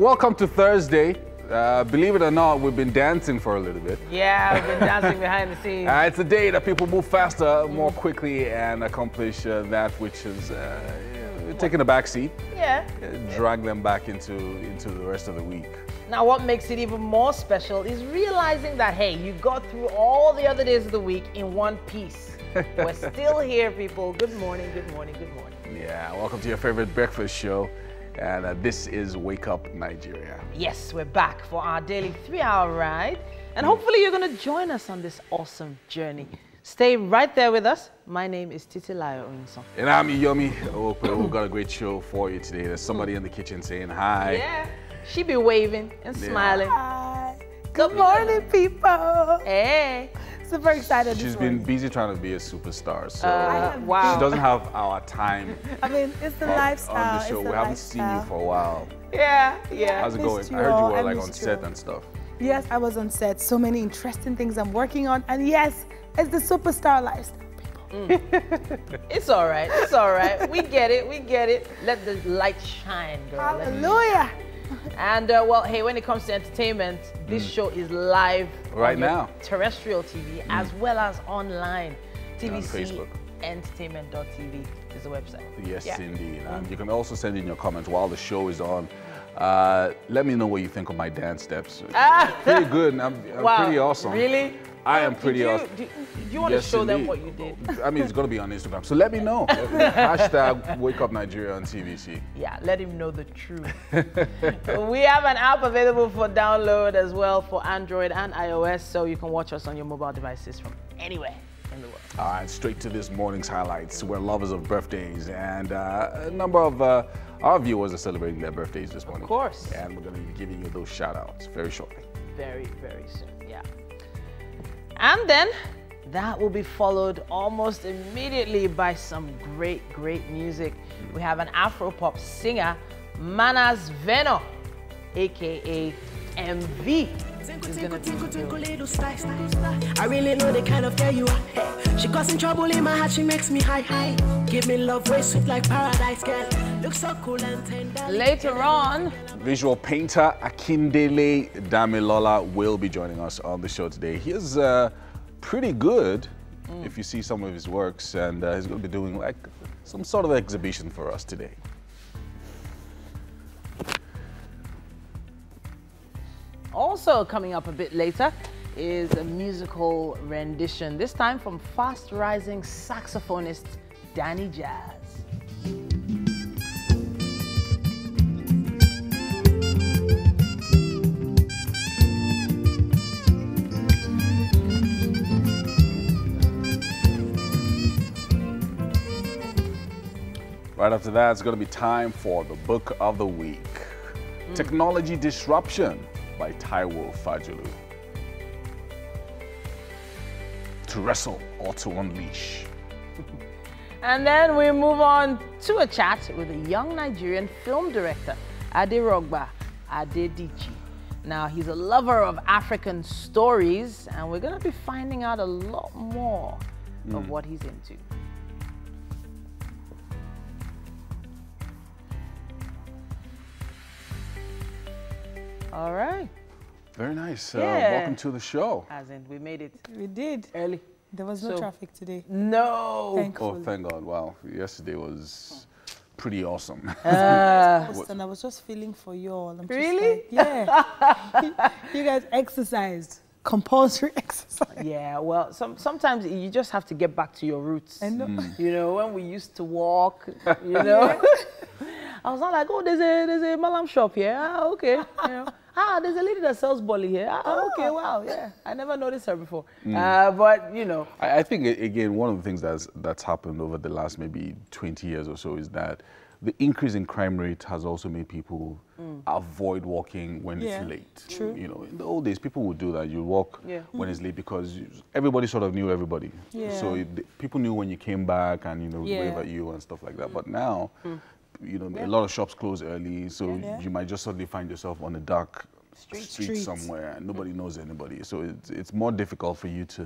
Welcome to Thursday. Uh, believe it or not, we've been dancing for a little bit. Yeah, we've been dancing behind the scenes. Uh, it's a day that people move faster, more quickly, and accomplish uh, that which is uh, taking a back seat, Yeah. uh, drag them back into, into the rest of the week. Now, what makes it even more special is realizing that, hey, you got through all the other days of the week in one piece. We're still here, people. Good morning, good morning, good morning. Yeah, welcome to your favorite breakfast show. And uh, this is Wake Up Nigeria. Yes, we're back for our daily three hour ride. And hopefully, you're going to join us on this awesome journey. Stay right there with us. My name is Titilayo Oyinson. And I'm Yomi. Oh, we've got a great show for you today. There's somebody in the kitchen saying hi. Yeah. She be waving and Yeah. smiling. Hi. Good morning, people. Hey. Super excited She's this been morning. busy trying to be a superstar, so Uh, wow. she doesn't have our time I mean, it's the on, lifestyle. on the it's show. the we haven't seen you for a while. Yeah, yeah. How's it going? I heard you were I like on missed set you. and stuff. Yes, I was on set. So many interesting things I'm working on. And yes, it's the superstar lifestyle, people. It's all right. It's all right. We get it. We get it. Let the light shine, girl. Let it- Hallelujah. And uh, well, hey, when it comes to entertainment, this show is live Mm. Right on now. terrestrial TV as well as online. TVC Facebook. Entertainment.tv is the website. Yes, Yeah. indeed. And you can also send in your comments while the show is on. Uh, let me know what you think of my dance steps. Ah! pretty good. I'm, I'm Wow. pretty awesome. Really? I am pretty you, awesome. Do, do you want Yes, to show them what you did? I mean, it's going to be on Instagram. So let me know. Hashtag Wake Up Nigeria on TVC. Yeah, let him know the truth. we have an app available for download as well for Android and iOS, so you can watch us on your mobile devices from anywhere in the world. All right, straight to this morning's highlights. We're lovers of birthdays, and uh, a number of uh, our viewers are celebrating their birthdays this morning. Of course. And we're going to be giving you those shout outs very shortly. very, very soon. And then that will be followed almost immediately by some great, great music. We have an Afro pop singer, Manas Veno, aka MV. Tinkle, is tinkle, gonna tinkle, tinkle, little star, star, star. I really know the kind of girl you are. Hey. She causing trouble in my heart, she makes me high, high. Give me love, way sweet like paradise, girl. Look so cool and tender. Later on, Visual painter Akindele Damilola will be joining us on the show today. He is uh, pretty good if you see some of his works, and uh, he's going to be doing like some sort of exhibition for us today. Also coming up a bit later, is a musical rendition, this time from fast rising saxophonist Danny Jazz. Right after that, it's going to be time for the book of the week. Mm. Technology Disruption by Taiwo Fajulu. To wrestle or to unleash. And then we move on to a chat with a young Nigerian film director, Ade Rogba Adedichi. Now, he's a lover of African stories, and we're going to be finding out a lot more of hmm. what he's into. All right. Very nice. Uh, welcome to the show. As in, we made it We did. early. There was no So- traffic today. No. Thankfully. Oh, thank God. Wow. Yesterday was pretty awesome. and I was just feeling for you all. I'm just Really? like, yeah. you guys exercised. Compulsory exercise. Yeah, well, some, sometimes you just have to get back to your roots. I know. You know, when we used to walk, you know, I was not like, oh, there's a there's a malam shop here. Ah, okay. You know, ah, there's a lady that sells bolly here. Ah, okay, wow, yeah. I never noticed her before. Uh, but you know, I, I think again one of the things that's that's happened over the last maybe 20 years or so is that the increase in crime rate has also made people avoid walking when Yeah, it's late. true. You know, in the old days, people would do that. You walk Yeah. when it's late because everybody sort of knew everybody. Yeah. So it, people knew when you came back and you know Yeah. wave at you and stuff like that. But now, you know, a lot of shops close early, so Yeah. you might just suddenly find yourself on a dark street, Street. somewhere and nobody knows anybody. So it's it's more difficult for you to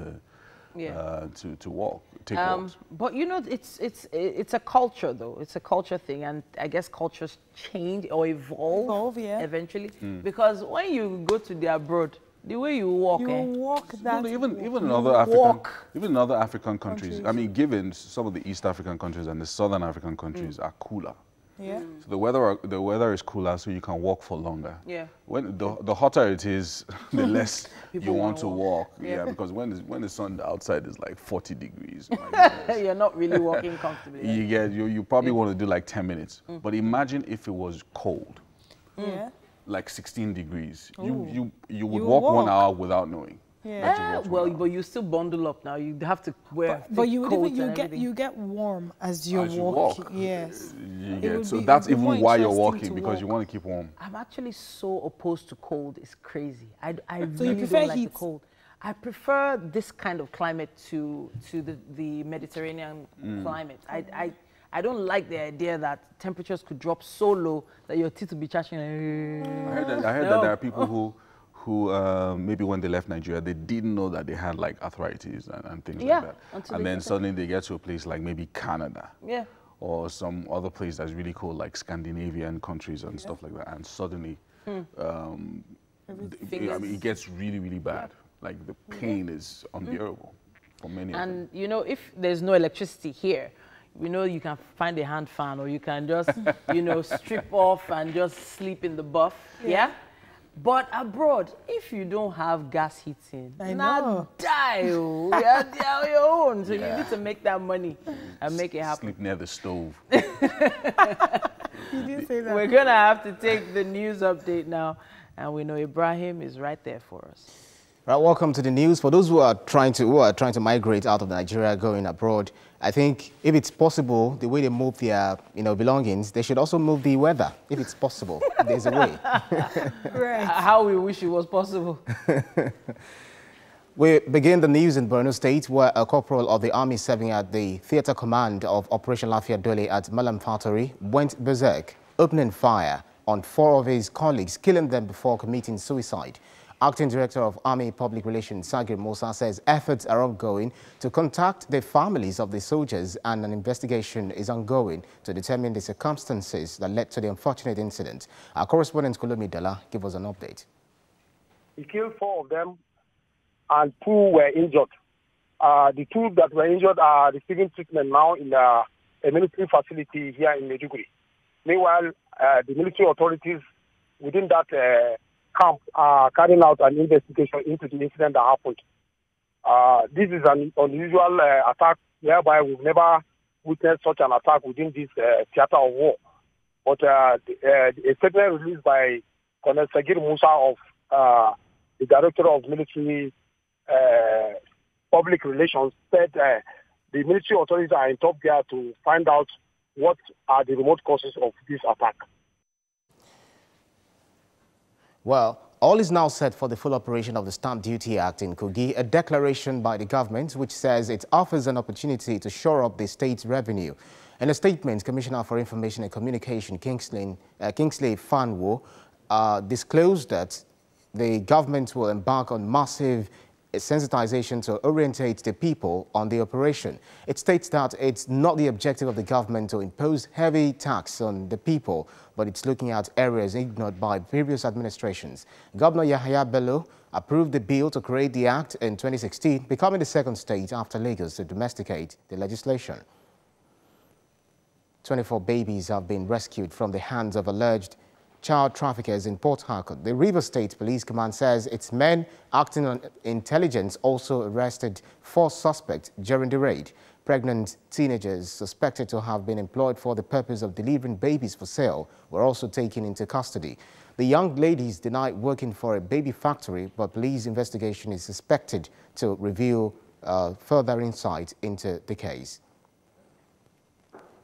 Yeah. uh, to, to walk, take Um, walks. but you know, it's it's it's a culture though. It's a culture thing, and I guess cultures change or evolve, Evolve, yeah. eventually. Hmm. Because when you go to the abroad, the way you walk, You eh, walk that. Well, even even in other African walk. even in other African countries. I mean, given some of the East African countries and the Southern African countries Mm. are cooler. Yeah. So the weather the weather is cooler, so you can walk for longer. Yeah. When the, the hotter it is, the less you want wanna walk. walk. Yeah. Yeah. because when the, when the sun outside is like 40 degrees, you're not really walking comfortably. you get you you probably want to do like 10 minutes. Mm. But imagine if it was cold, Yeah. like 16 degrees. You you you would You walk, one hour without knowing. Yeah. that you Ah, walked well, but you still bundle up now. You have to wear. But, but thick you would even, you get everything. you get warm as you're As you walking. walk. Yes. You get- so be- that's it would be even why you're walking to because you want to keep warm. I'm actually so opposed to cold. It's crazy. I, I you really prefer don't like heat? the cold. I prefer this kind of climate to to the, the Mediterranean Mm. climate. I, I I don't like the idea that temperatures could drop so low that your teeth will be charging. I heard, that, I heard No. that there are people who, who uh, maybe when they left Nigeria, they didn't know that they had like arthritis and, and things Yeah, like that. And then get it. suddenly they get to a place like maybe Canada Yeah. or some other place that's really cool, like Scandinavian countries and stuff like that. And suddenly, Hmm. um, th- I mean, it gets really, really bad. Like the pain is unbearable for many of them. And you know, if there's no electricity here, we know you can find a hand fan or you can just, you know, strip off and just sleep in the buff. Yeah. But abroad, if you don't have gas heating, I nah, know. die. oh. You're, you're on your own. So you need to make that money and make it happen. Sleep near the stove. You didn't say that. We're gonna have to take the news update now, and we know Ibrahim is right there for us. Right, welcome to the news. For those who are trying to who are trying to migrate out of Nigeria, going abroad, I think if it's possible, the way they move their you know belongings, they should also move the weather. If it's possible, there's a way. Right. How we wish it was possible. We begin the news in Borno State, where a corporal of the army serving at the theater command of Operation Lafia Dole at Malam Fatori went berserk, opening fire on four of his colleagues, killing them before committing suicide. Acting Director of Army Public Relations Sagir Musa says efforts are ongoing to contact the families of the soldiers and an investigation is ongoing to determine the circumstances that led to the unfortunate incident. Our correspondent Kolomi Dala give us an update. He killed four of them, and two were injured. Uh, the two that were injured are receiving treatment now in uh, a military facility here in Maiduguri. Meanwhile, uh, the military authorities within that uh, camp are carrying out an investigation into the incident that happened. Uh, this is an unusual uh, attack whereby we've never witnessed such an attack within this uh, theater of war. But uh, the, uh, a statement released by Colonel Sagir Musa of uh, the Director of Military uh, Public Relations said uh, the military authorities are in top gear to find out what are the remote causes of this attack. Well, all is now set for the full operation of the Stamp Duty Act in Kogi, a declaration by the government which says it offers an opportunity to shore up the state's revenue. In a statement, Commissioner for Information and Communication Kingsley, uh, Kingsley Fanwo uh, disclosed that the government will embark on massive sensitization to orientate the people on the operation. It states that it's not the objective of the government to impose heavy tax on the people, but it's looking at areas ignored by previous administrations. Governor Yahaya Bello approved the bill to create the act in 2016, becoming the second state after Lagos to domesticate the legislation. 24 babies have been rescued from the hands of alleged child traffickers in Port Harcourt. The River State Police Command says its men acting on intelligence also arrested four suspects during the raid. Pregnant teenagers suspected to have been employed for the purpose of delivering babies for sale were also taken into custody. The young ladies denied working for a baby factory, but police investigation is suspected to reveal uh, further insight into the case.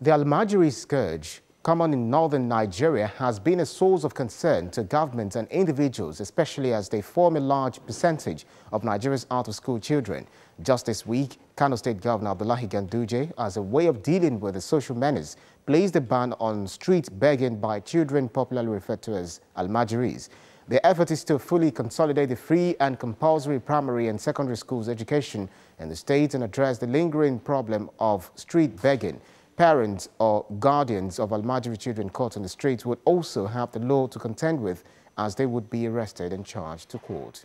The Almajiri scourge, common in northern Nigeria, has been a source of concern to governments and individuals, especially as they form a large percentage of Nigeria's out-of-school children. Just this week, Kano State Governor Abdullahi Ganduje, as a way of dealing with the social menace, placed a ban on street begging by children popularly referred to as Almajiris. The effort is to fully consolidate the free and compulsory primary and secondary schools education in the state and address the lingering problem of street begging. Parents or guardians of Almajiri children caught on the streets would also have the law to contend with as they would be arrested and charged to court.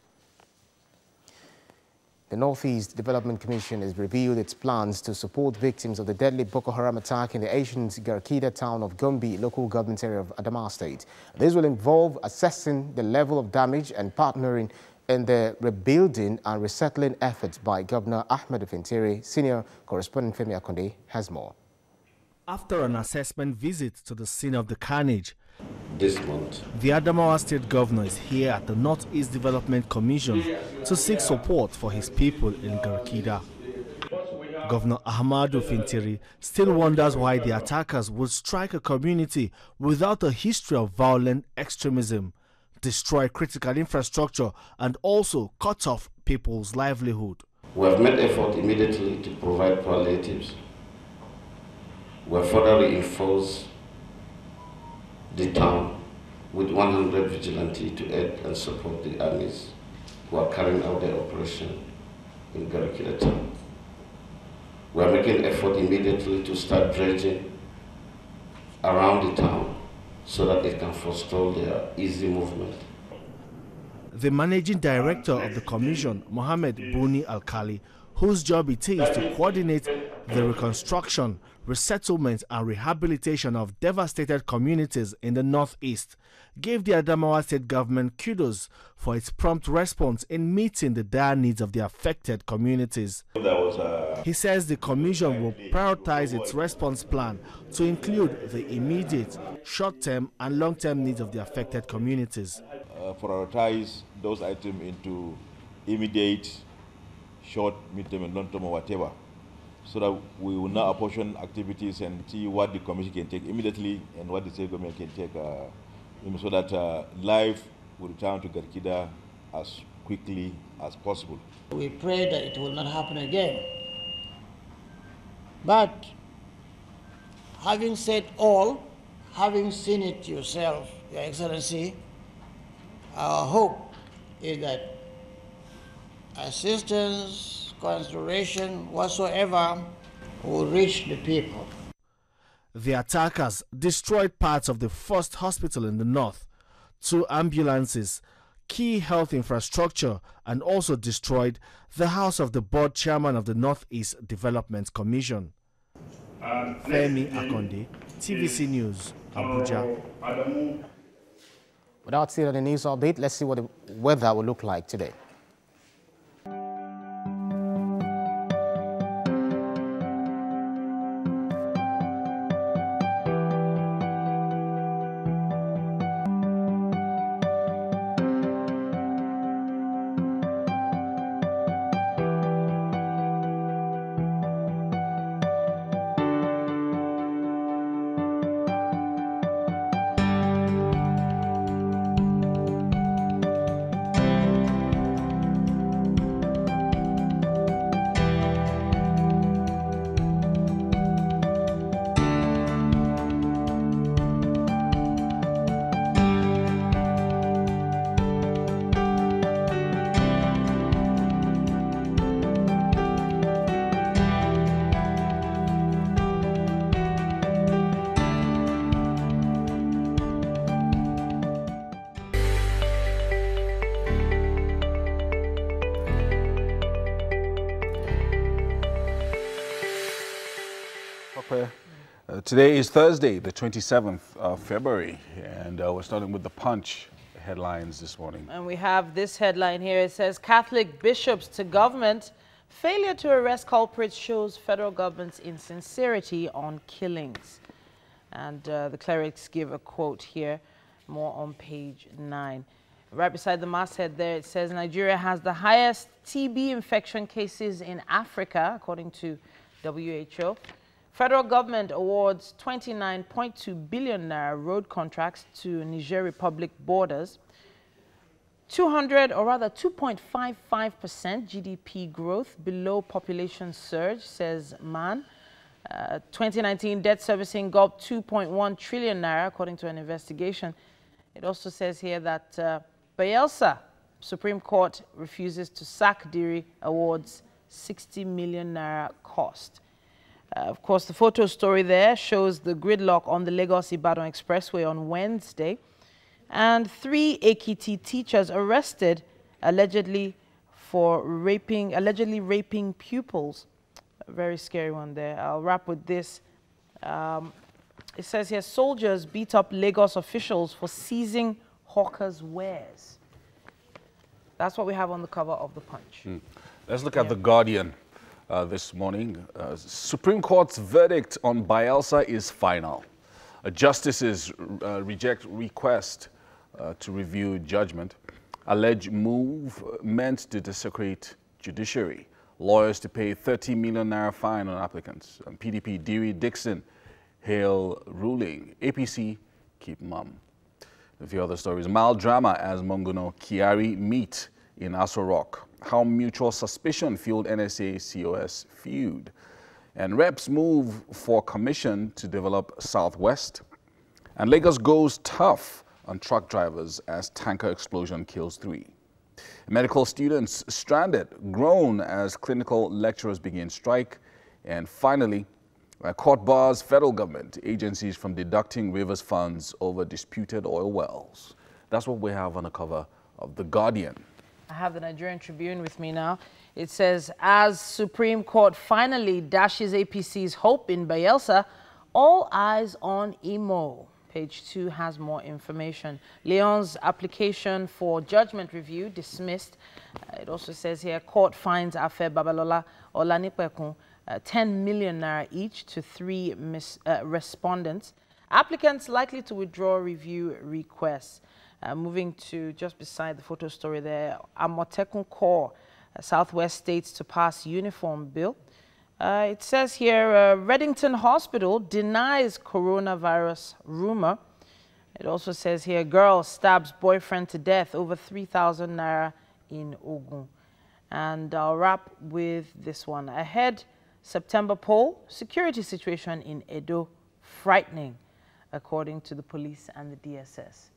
The Northeast Development Commission has revealed its plans to support victims of the deadly Boko Haram attack in the ancient Garkida town of Gombi, local government area of Adamawa State. This will involve assessing the level of damage and partnering in the rebuilding and resettling efforts by Governor Ahmed Fintiri. Senior correspondent Femi Akonde has more. After an assessment visit to the scene of the carnage, this month. The Adamawa State Governor is here at the Northeast Development Commission to seek support for his people in Garkida. Governor Ahmadu Fintiri still wonders why the attackers would strike a community without a history of violent extremism, destroy critical infrastructure, and also cut off people's livelihood. We have made effort immediately to provide palliatives. We have further reinforced the town with 100 vigilantes to aid and support the armies who are carrying out their operation in Garkida town. We are making effort immediately to start dredging around the town so that it can forestall their easy movement. The managing director of the commission, Mohamed Goni Al-Kali, whose job it is to coordinate the reconstruction, resettlement and rehabilitation of devastated communities in the Northeast, gave the Adamawa state government kudos for its prompt response in meeting the dire needs of the affected communities. He says the commission will prioritize its response plan to include the immediate, short-term and long-term needs of the affected communities. Uh, prioritize those items into immediate short, mid-term, and long-term, or whatever, so that we will now apportion activities and see what the commission can take immediately and what the state government can take, uh, so that uh, life will return to Garkida as quickly as possible. We pray that it will not happen again. But having said all, having seen it yourself, Your Excellency, our hope is that assistance, consideration, whatsoever will reach the people. The attackers destroyed parts of the first hospital in the north, two ambulances, key health infrastructure, and also destroyed the house of the board chairman of the Northeast Development Commission. Femi Akonde, TVC News, Abuja. Without seeing the news update, let's see what the weather will look like today. Today is Thursday, the 27th of February, and uh, we're starting with the Punch headlines this morning. And we have this headline here. It says Catholic bishops to government. Failure to arrest culprits shows federal government's insincerity on killings. And uh, the clerics give a quote here, more on page 9. Right beside the masthead there, it says Nigeria has the highest TB infection cases in Africa, according to WHO. Federal government awards 29.2 billion naira road contracts to Niger Republic borders. 200 or rather 2.55% GDP growth below population surge, says MAN. Uh, 2019 debt servicing gulped 2.1 trillion naira, according to an investigation. It also says here that uh, Bayelsa, Supreme Court refuses to sack Diri, awards 60 million naira cost. Uh, of course, the photo story there shows the gridlock on the Lagos-Ibadan Expressway on Wednesday. And three Ekiti teachers arrested allegedly for raping, allegedly raping pupils. A very scary one there. I'll wrap with this. Um, it says here, soldiers beat up Lagos officials for seizing hawkers' wares. That's what we have on the cover of The Punch. Mm. Let's look at The Guardian uh, this morning. Uh, Supreme Court's verdict on Bayelsa is final. Uh, justices reject request uh, to review judgment. Alleged move meant to desecrate judiciary. Lawyers to pay 30 million naira fine on applicants. And PDP Diri Dickson hail ruling. APC keep mum. A few other stories. Mild drama as Monguno Kyari meet in Aso Rock. How mutual suspicion fueled NSA COS feud. And reps move for commission to develop Southwest. And Lagos goes tough on truck drivers as tanker explosion kills three. Medical students stranded, groan as clinical lecturers begin strike. And finally, uh, court bars federal government agencies from deducting rivers funds over disputed oil wells. That's what we have on the cover of The Guardian. I have the Nigerian Tribune with me now. It says, as Supreme Court finally dashes APC's hope in Bayelsa, all eyes on Imo. Page 2 has more information. Lyon's application for judgment review dismissed. Uh, it also says here, court finds Afe Babalola Olanipekun uh, 10 million naira each to three uh, respondents. Applicants likely to withdraw review requests. Uh, moving to just beside the photo story there, Amotekun Corps, uh, Southwest States to pass uniform bill. Uh, it says here, uh, Reddington Hospital denies coronavirus rumor. It also says here, girl stabs boyfriend to death over 3,000 naira in Ogun. And I'll wrap with this one. Ahead September poll, security situation in Edo, frightening, according to the police and the DSS.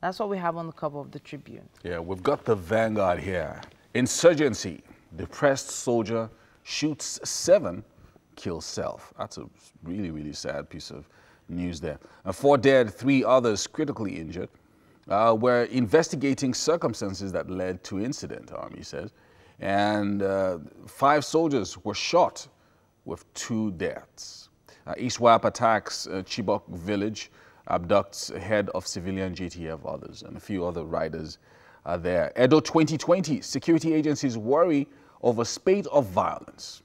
That's what we have on the cover of the Tribune. Yeah, we've got the Vanguard here. Insurgency, depressed soldier shoots seven, kills self. That's a really, really sad piece of news there. And four dead, three others critically injured. Uh, we're investigating circumstances that led to incident, Army says. And uh, five soldiers were shot with two deaths. Uh, ISWAP attacks uh, Chibok village, abducts head of civilian JTF others, and a few other riders are there. Edo 2020, security agencies worry over spate of violence.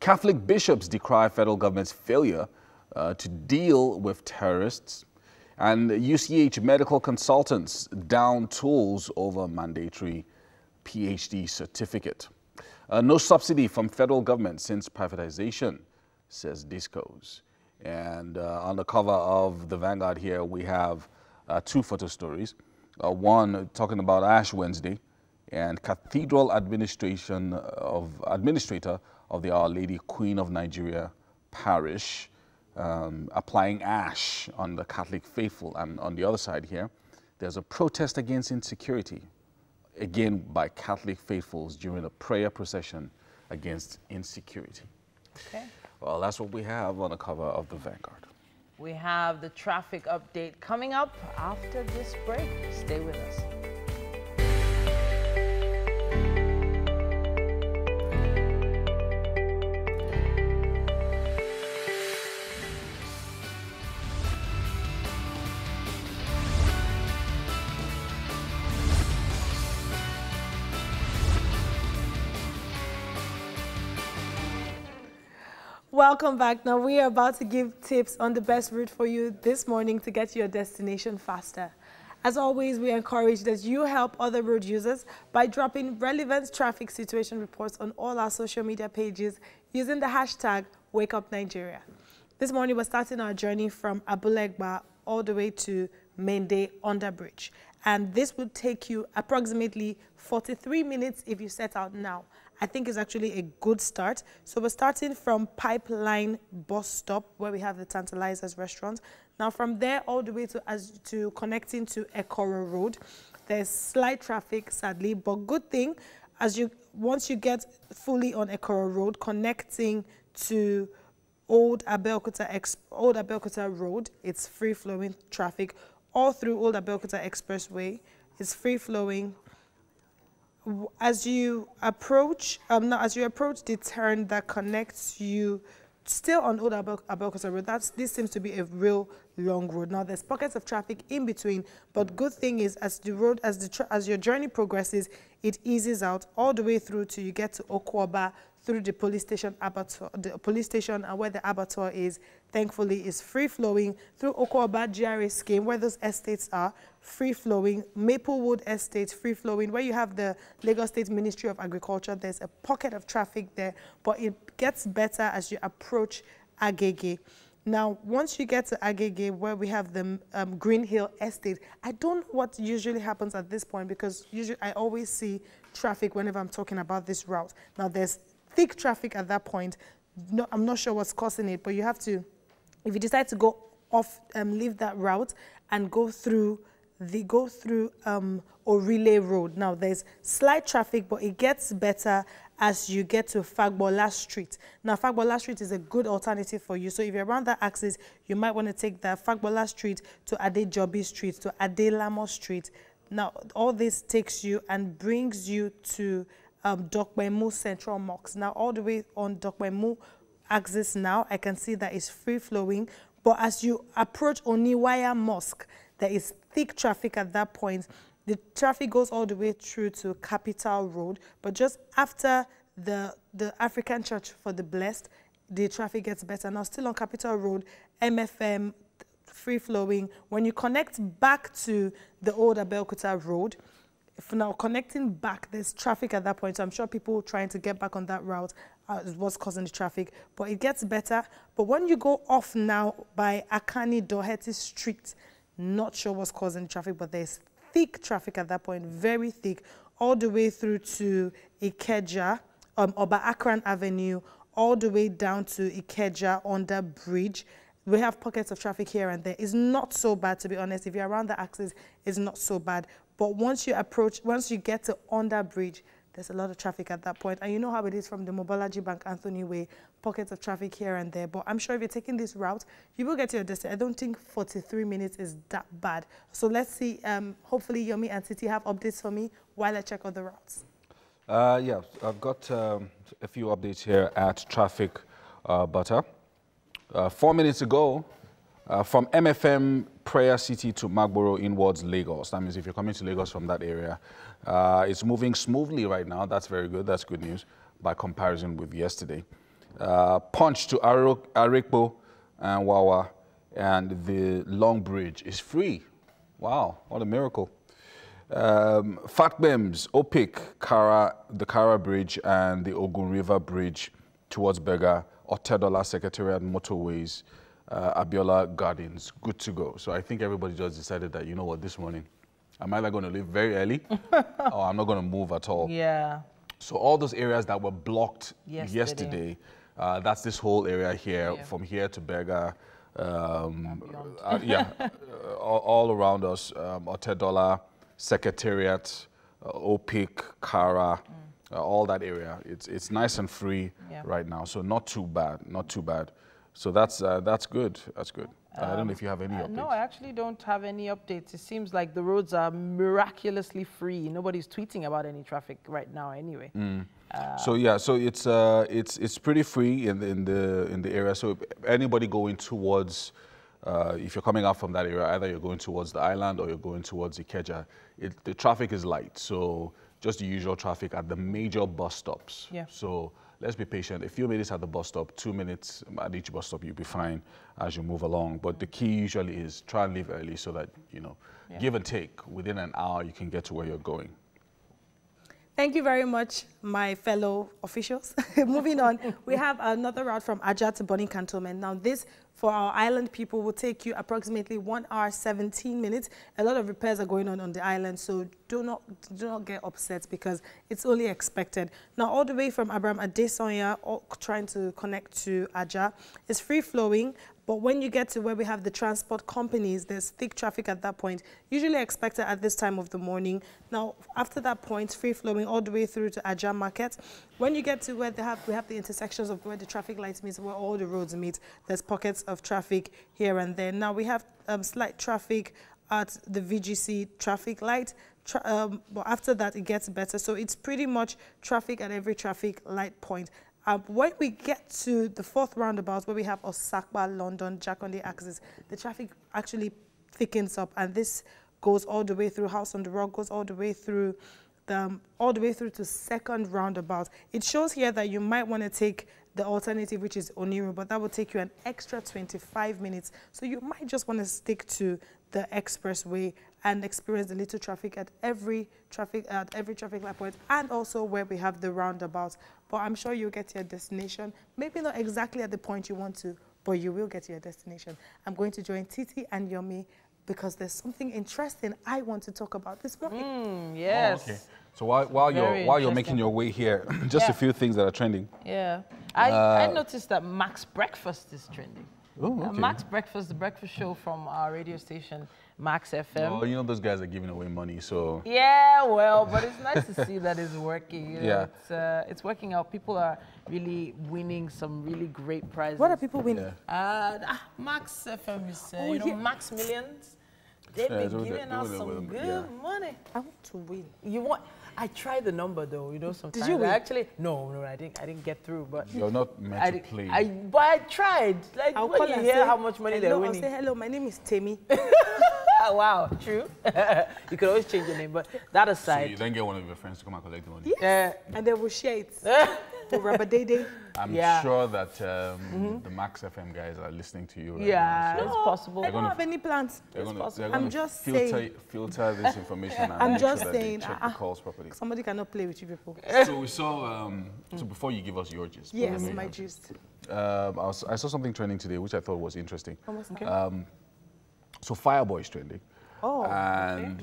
Catholic bishops decry federal government's failure uh, to deal with terrorists. And UCH medical consultants down tools over mandatory PhD certificate. Uh, no subsidy from federal government since privatization, says Discos. And uh, on the cover of the Vanguard here, we have uh, two photo stories. Uh, one talking about Ash Wednesday and Cathedral Administration of Administrator of the Our Lady Queen of Nigeria Parish um, applying ash on the Catholic faithful. And on the other side here, there's a protest against insecurity again by Catholic faithfuls during a prayer procession against insecurity. Okay. Well, that's what we have on the cover of the Vanguard. We have the traffic update coming up after this break. Stay with us. Welcome back. Now we are about to give tips on the best route for you this morning to get to your destination faster. As always, we encourage that you help other road users by dropping relevant traffic situation reports on all our social media pages using the hashtag WakeUpNigeria. This morning, we're starting our journey from Abule Egba all the way to Mende Underbridge. And this will take you approximately 43 minutes if you set out now. I think is actually a good start. So we're starting from Pipeline bus stop where we have the Tantalizers restaurant. Now from there all the way to as to connecting to Ekoro Road. there's slight traffic, sadly, but good thing, as you once you get fully on Ekoro Road, connecting to Old Abeokuta, Ex Old Abeokuta Road, it's free-flowing traffic. All through Old Abeokuta Expressway, it's free-flowing. As you approach, um, now as you approach the turn that connects you still on Old Abeokuta Road, that's, this seems to be a real long road. Now, there's pockets of traffic in between, but good thing is as the road, as, the as your journey progresses, it eases out all the way through to you get to Oko-Oba through the police station abattoir, the police station and where the abattoir is, thankfully, is free-flowing through Oko-Oba GRA scheme, where those estates are, free-flowing. Maplewood Estate, free-flowing. Where you have the Lagos State Ministry of Agriculture, there's a pocket of traffic there, but it gets better as you approach Agege. Now, once you get to Agege, where we have the um, Green Hill Estate, I don't know what usually happens at this point because usually I always see traffic whenever I'm talking about this route. Now, there's thick traffic at that point. No, I'm not sure what's causing it, but you have to, if you decide to go off, um, leave that route and go through the go through um, Orile Road. Now, there's slight traffic, but it gets better as you get to Fagbola Street. Now, Fagbola Street is a good alternative for you. So if you're around that axis, you might want to take the Fagbola Street to Adejobi Street, to Adelamo Street. Now, all this takes you and brings you to um, Dopemu Central Mosque. Now, all the way on Dopemu axis now, I can see that it's free-flowing. But as you approach Oniwaya Mosque, there is thick traffic at that point. The traffic goes all the way through to Capital Road, but just after the, the African Church for the Blessed, the traffic gets better. Now, still on Capital Road, MFM, free-flowing. When you connect back to the old Abeokuta Road, if now connecting back, there's traffic at that point. So I'm sure people trying to get back on that route uh, is what's causing the traffic. But it gets better. But when you go off now by Akani Doherty Street, not sure what's causing traffic, but there's thick traffic at that point, very thick, all the way through to Ikeja, um, Oba Akran Avenue, all the way down to Ikeja under bridge. We have pockets of traffic here and there. It's not so bad, to be honest. If you're around the axis, it's not so bad. But once you approach, once you get to under bridge, there's a lot of traffic at that point. And you know how it is from the Mobolaji Bank Anthony Way, pockets of traffic here and there. But I'm sure if you're taking this route, you will get to your destination. I don't think 43 minutes is that bad. So let's see. Um, hopefully, Yomi and Titi have updates for me while I check other routes. Uh, yeah, I've got um, a few updates here at Traffic uh, Butter. Uh, four minutes ago, uh, from MFM Prayer City to Magboro inwards Lagos. That means if you're coming to Lagos from that area, uh, it's moving smoothly right now. That's very good. That's good news by comparison with yesterday. Uh, Punch to Arepo and Wawa and the Long Bridge is free. Wow, what a miracle. Um, Fatbems, Opik, Kara, the Kara Bridge and the Ogun River Bridge towards Berger, Otedola Secretariat Motorways, uh, Abiola Gardens, good to go. So I think everybody just decided that, you know what, this morning, I'm either going to leave very early or I'm not going to move at all. Yeah. So all those areas that were blocked yesterday, yesterday uh, that's this whole area here, yeah. from here to Berger, um, uh, yeah, uh, all, all, around us, um, Otedola, Secretariat, uh, Opik, Kara, mm. Uh, all that area. It's, it's nice and free yeah. right now, so not too bad, not too bad. So that's, uh, that's good, that's good. Um, I don't know if you have any updates. no, I actually don't have any updates. It seems like the roads are miraculously free. Nobody's tweeting about any traffic right now anyway. Mm. Uh, so yeah, so it's uh, it's it's pretty free in the in the in the area. So anybody going towards, uh, if you're coming out from that area, either you're going towards the island or you're going towards Ikeja, it, the traffic is light. So just the usual traffic at the major bus stops. Yeah. So let's be patient. A few minutes at the bus stop, two minutes at each bus stop, you'll be fine as you move along. But the key usually is try and leave early so that, you know, yeah. give and take, within an hour you can get to where you're going. Thank you very much, my fellow officials. Moving on, we have another route from Ajah to Bonny Cantonment. Now, this for our island people will take you approximately 1 hour 17 minutes. A lot of repairs are going on on the island, so do not do not get upset because it's only expected. Now, all the way from Abraham Adesanya, trying to connect to Aja, it's free flowing. But when you get to where we have the transport companies, there's thick traffic at that point, usually expected at this time of the morning. Now, after that point, free flowing all the way through to Aja Market. When you get to where they have, we have the intersections of where the traffic lights meet, where all the roads meet, there's pockets of traffic here and there. Now, we have um, slight traffic at the VGC traffic light. Tra um, but after that, it gets better. So it's pretty much traffic at every traffic light point. Uh, when we get to the fourth roundabout, where we have Osapa, London, Jack on the axis, the traffic actually thickens up, and this goes all the way through House on the Rock, goes all the way through the, um, all the way through to second roundabout. It shows here that you might want to take the alternative, which is Oniru, but that will take you an extra 25 minutes. So you might just want to stick to the expressway and experience the little traffic at every traffic at every traffic light point, and also where we have the roundabout. But I'm sure you'll get to your destination. Maybe not exactly at the point you want to, but you will get to your destination. I'm going to join Titi and Yomi because there's something interesting I want to talk about this morning. Mm, yes. Oh, okay. So while, while you're while you're making your way here, just Yeah. a few things that are trending. Yeah. I, I Uh, noticed that Max Breakfast is trending. Oh, Uh, okay. Max Breakfast, the breakfast show from our radio station, Max FM. Oh, you know those guys are giving away money, so Yeah, well, but it's nice to see that it's working. You know, Yeah. It's, uh, it's working out. People are really winning some really great prizes. What are people winning? Yeah. Uh, ah, Max FM is, uh, Oh, you know, yeah. Max Millions. They've Yeah, been giving us some good yeah. money. I want to win. You want? I tried the number though. You know, sometimes Did you I win? actually no, no, I didn't. I didn't get through, but you're not meant I, to play. I, but I tried. Like I'll when call you hear say, how much money hello, they're I'll winning. say, hello, my name is Temi. Ah, wow, true. you could always change your name, but that so you then get one of your friends to come and collect the money. yeah. and they will share it. to Rubber Day Day. I'm Yeah. sure that um, the Max FM guys are listening to you right Yeah, now. so it's possible. I don't have any plans. They're gonna, possible. they're I'm gonna just filter, saying. filter this information and I'm make just sure saying, that they check ah, the calls properly. Somebody cannot play with you people. So we saw, um, so before you give us your gist. Yes, my juice. Um, I, was, I saw something trending today, which I thought was interesting. Okay. So Fireboy is trending. Oh, and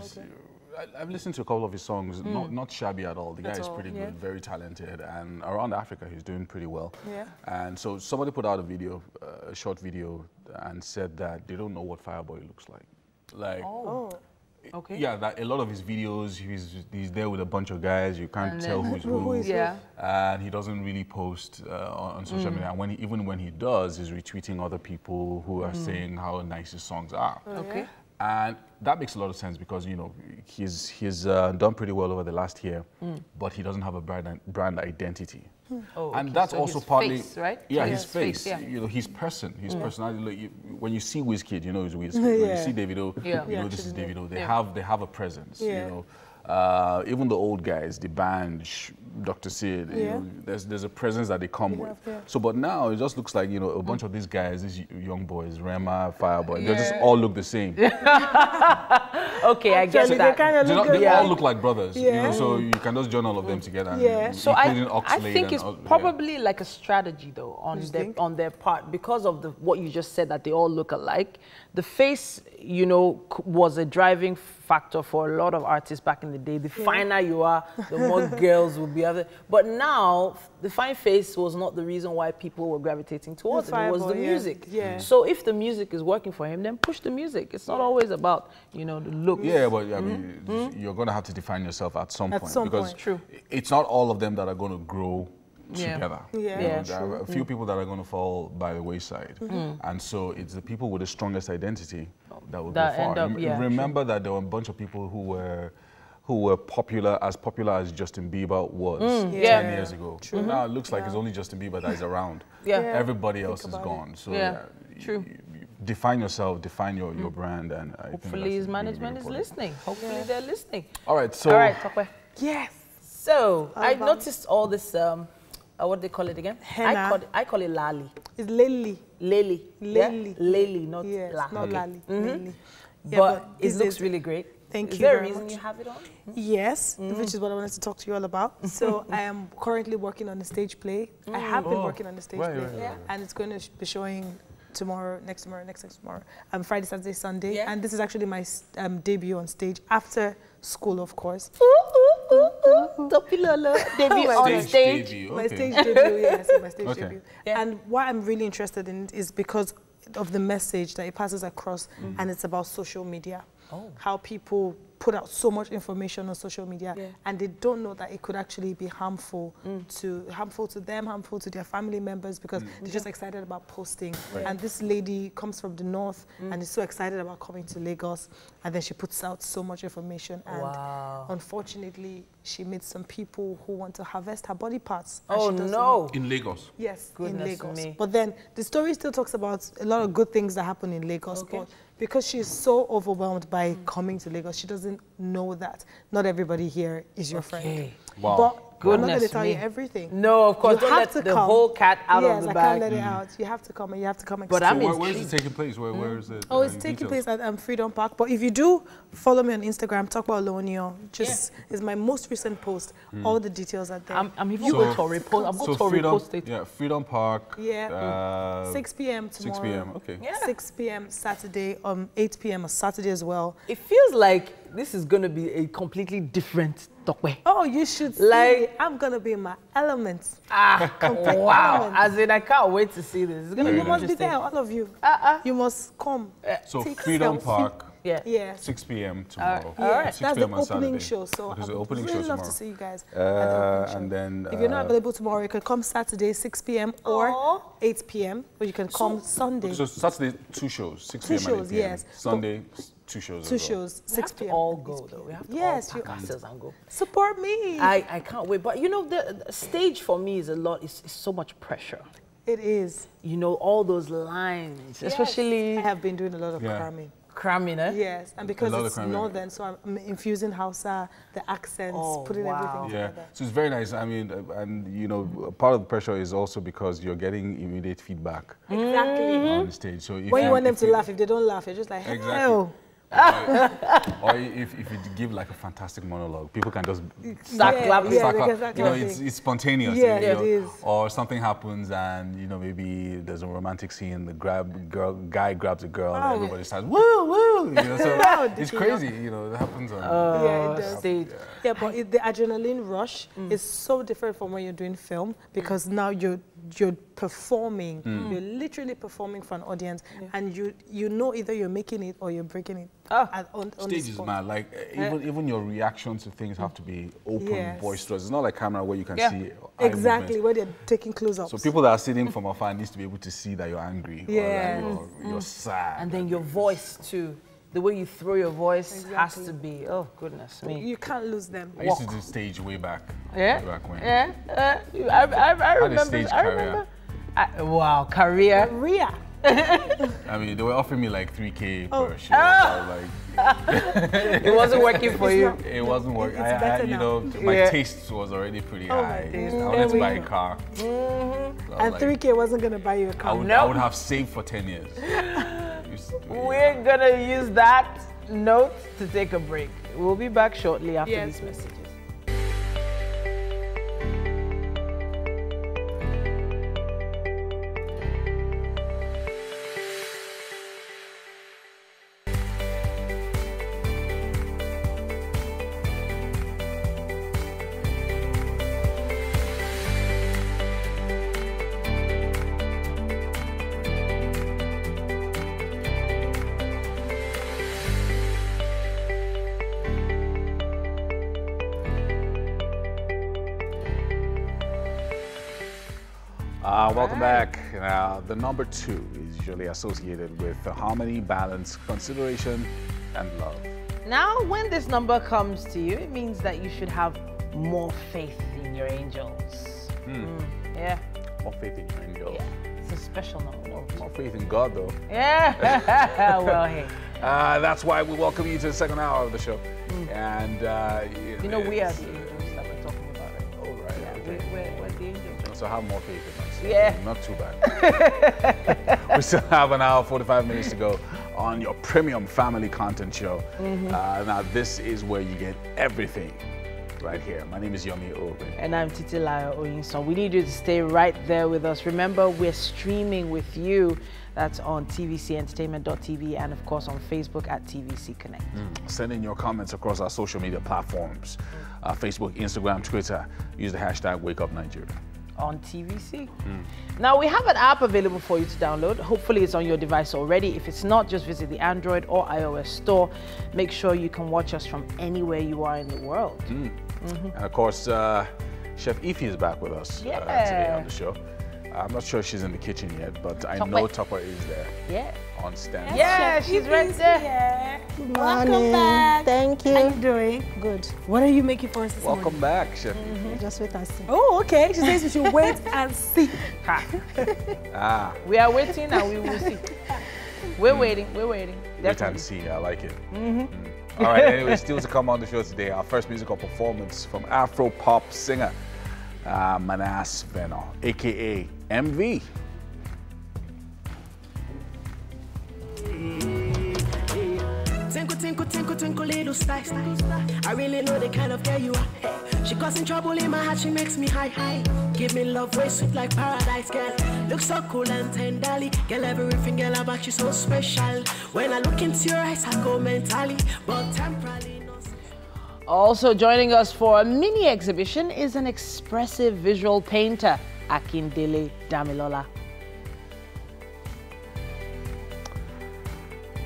I, I've listened to a couple of his songs, Hmm. not, not shabby at all. The guy At is all, pretty yeah. good, very talented, and around Africa he's doing pretty well. Yeah. And so somebody put out a video, uh, a short video, and said that they don't know what Fireboy looks like. Like, Oh. Okay. yeah, that a lot of his videos, he's, he's there with a bunch of guys, you can't And tell then- who's Who who. is Yeah. And he doesn't really post uh, on, on social media. And when he, even when he does, he's retweeting other people who are saying how nice his songs are. Okay. And that makes a lot of sense because you know he's he's uh, done pretty well over the last year, but he doesn't have a brand brand identity. Oh, and okay. that's So also his partly face, right? yeah, Yeah, his his face, face, yeah. you know his person, his mm. personality. Like, you, when you see Wizkid, you know he's Wizkid. When you see Davido, Yeah. you Yeah, know this is actually, Davido. They Yeah. have they have a presence. Yeah. You know, uh, even the old guys, the band, Sh- Dr. Sid. You know, there's there's a presence that they come They with. yeah. So, but now it just looks like you know a bunch of these guys, these young boys, Rema, Fireboy. They just all look the same. Okay, I get Actually, they that. kind of They, look don't- they all look like brothers, you know, so you can just join all of them together. and- Yeah. So I, I think it's all- yeah. probably like a strategy though on their think? on their part because of the what you just said that they all look alike. The face, you know, was a driving factor for a lot of artists back in the day. The finer you are, the more girls will be other. But now, the fine face was not the reason why people were gravitating towards The it. It was the Fireboy, yeah. music. Yeah. So if the music is working for him, then push the music. It's not always about you know the look. Yeah, but I mean, mm-hmm. you're going to have to define yourself at some. At point some because point. True. it's not all of them that are going to grow Yeah. Together. Yeah. You know, there are a few mm. people that are going to fall by the wayside, mm-hmm. mm. and so it's the people with the strongest identity that will That go far. end up- yeah, Remember that there were a bunch of people who were who were popular as popular as Justin Bieber was mm, ten Yeah. years ago. Now it looks like it's only Justin Bieber that is around. Yeah. Yeah. Everybody else is about it. gone. So Yeah, y- true. y- y- define yourself, define your, your brand, and I Hopefully, that's his management really is listening. Hopefully, they're listening. All right, so All right, Tokwe. Yes. So I about- noticed all this. Um, uh, what do they call it again? Henna. I call it, I call it lali. It's Lily. Lily. Lily. Yeah? Lily, not Yes, la. not Okay. Lali. Lily. But, Yeah, but it looks really great. Thank is you there very a reason much. you have it on? Yes, Mm. which is what I wanted to talk to you all about. So I am currently working on a stage play. I have been Oh, working on a stage right, play, right, right, right. and it's going to sh- be showing tomorrow, next tomorrow, next next tomorrow, um, Friday, Saturday, Sunday. Yeah. And this is actually my um, debut on stage after school, of course. Debut on Stage stage. debut, My stage debut, yes, my stage Okay. debut. Yeah. And what I'm really interested in is because of the message that it passes across, Mm. and it's about social media. Oh. How people put out so much information on social media, Yeah. and they don't know that it could actually be harmful Mm. to harmful to them, harmful to their family members because they're just excited about posting. Right. And this lady comes from the north Mm. and is so excited about coming to Lagos, and then she puts out so much information. And Wow. unfortunately, she meets some people who want to harvest her body parts. Oh she doesn't no. In Lagos. Yes, Goodness in Lagos. me. But then the story still talks about a lot of good things that happen in Lagos. Okay. But because she's so overwhelmed by coming to Lagos, she doesn't know that not everybody here is your friend. Wow. But I'm not going to Goodness tell me. you everything. No, of course. You Don't have let to the come. whole cat out yes, of the I bag. can't let it out. You have to come and you have to come. But and I'm So where, where is it taking place? Where, where is it? Oh, uh, it's taking details? place at um, Freedom Park. But if you do follow me on Instagram, talk about Lonio, just is my most recent post. All the details are there. I'm, I'm even So- going to repost. I'm So going to Freedom, repost it. yeah, Freedom Park. Yeah. Uh, 6 p.m. tomorrow. 6 tomorrow. p.m. Okay. Yeah. 6 p.m. Saturday, um, 8 p.m. on Saturday as well. It feels like this is going to be a completely different Tokwe. Oh, you should see. Like- I'm gonna be in my element. Ah, Complete wow. element. As in, I can't wait to see this. It's going to You be must be interesting. there, all of you. Uh-uh. You must come. So Freedom selfie. Park, Yeah. Yeah. 6 p.m. tomorrow. Yeah, All right. 6 that's the p.m. opening Saturday. show. So It is I the would opening really show love tomorrow. to see you guys. at Uh, the show. and then, if you're not uh, available tomorrow, you can come Saturday 6 p.m. or Aw. 8 p.m. Or you can come Sunday. So Saturday, two shows, 6 Two p.m. and 8 shows, yes. Sunday, s- two shows. Two as well. shows, We 6 have to p.m. all go, though. We have to Yes, all you pack ourselves and go. support me. I, I can't wait. But you know, the, the stage for me is a lot, it's, it's so much pressure. it is. You know, all those lines, especially I have been doing a lot of Yeah. cramming. cramming, eh? Yes, and because it's cramming. northern, so I'm- I'm infusing Hausa, the accents, Oh, putting wow. everything Yeah, together. so it's very nice. I mean, uh, and you know, part of the pressure is also because you're getting immediate feedback Exactly. on the stage. So if When you want them if to laugh, if they don't laugh, you're just like, Exactly. Hell. or if, if you give like a fantastic monologue, people can just Start Yeah, clapping. yeah, start they clap- start you know, clapping. it's, it's spontaneous. Yeah, you know, is. Or something happens and, you know, maybe there's a romantic scene, the grab girl, guy grabs a girl and Wow. everybody starts, woo, woo, you know, so Wow, it's crazy, you know, it happens on, yeah, it oh, does. Stage. Yeah, but it, the adrenaline rush mm. is so different from when you're doing film because mm. now you're you're performing. Mm. You're literally performing for an audience, and you you know either you're making it or you're breaking it. Oh. at- on, on Stage is spot. mad. Like uh, even even your reaction to things have to be open, Yes. boisterous. It's not like camera where you can Yeah. see Exactly, movements. where they're taking close-ups. So people that are sitting from afar needs to be able to see that you're angry Yes. or that you're, you're mm. sad. And then your voice, too. The way you throw your voice has to be, oh, goodness me. you can't lose them. I used to do stage way back. Yeah? Way back when. Yeah, uh, I, I, I a remember. stage I remember. I, wow, career. Ria. I mean, they were offering me like 3K Oh. per show. I was like, It wasn't working for you. it wasn't working. It's I, I, better you now. know, my Yeah. taste was already pretty Oh, high. I wanted to buy a car. So I was And like, 3K wasn't gonna buy you a car. would, No. I would have saved for 10 years. We're gonna use that note to take a break. We'll be back shortly after Yes. these messages. The number two is usually associated with harmony, balance, consideration, and love. Now, when this number comes to you, it means that you should have more faith in your angels. Mm, yeah, More faith in your angels. yeah. It's a special number. More, more faith in God, though. Yeah. well, hey. Uh, that's why we welcome you to the second hour of the show. And uh, You know, we are the angels that we're talking about, right? Oh, right. Yeah, okay. we, we're, we're the angels. So have more faith in us. Yeah. Not too bad. we still have an hour, 45 minutes to go on your premium family content show. Mm-hmm. Uh, now, this is where you get everything right here. My name is Yomi Obe. And I'm Titilayo Oyinson. We need you to stay right there with us. Remember, we're streaming with you. That's on tvcentertainment.tv and, of course, on Facebook at TVC Connect. Mm. Send in your comments across our social media platforms uh, Facebook, Instagram, Twitter. Use the hashtag WakeUpNigeria on TVC. Mm. Now, we have an app available for you to download. Hopefully, it's on your device already. If it's not, just visit the Android or iOS store. Make sure you can watch us from anywhere you are in the world. Mm. Mm -hmm. And of course, uh, Chef Ify is back with us yeah. uh, today on the show. I'm not sure she's in the kitchen yet, but I know Topper is there. Yeah. On stand. Yeah, she's right there. Good morning. Welcome back. Thank you. How you doing? Good. What are you making for us this Welcome morning? back, Chef. Mm -hmm. Just wait and see. Oh, okay. She says we should wait and see. ah. We are waiting and we will see. We're mm. waiting. We're waiting. Definitely. Wait and see. I like it. Mm-hmm. Mm. All right. Anyway, still to come on the show today, our first musical performance from Afro pop singer uh, Manas Veno, aka MV. Tinkle, tinkle, tinkle, tinkle, little star, I really know the kind of girl you are. She causing trouble in my heart, she makes me high, high. Give me love, way sweet like paradise, girl. Look so cool and tenderly. Girl, everything, girl, about you so special. When I look into your eyes, I go mentally, but temporarily. Also joining us for a mini exhibition is an expressive visual painter, Akindele Damilola.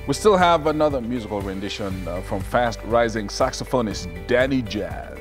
We still have another musical rendition uh, from fast rising saxophonist Danny Jazz.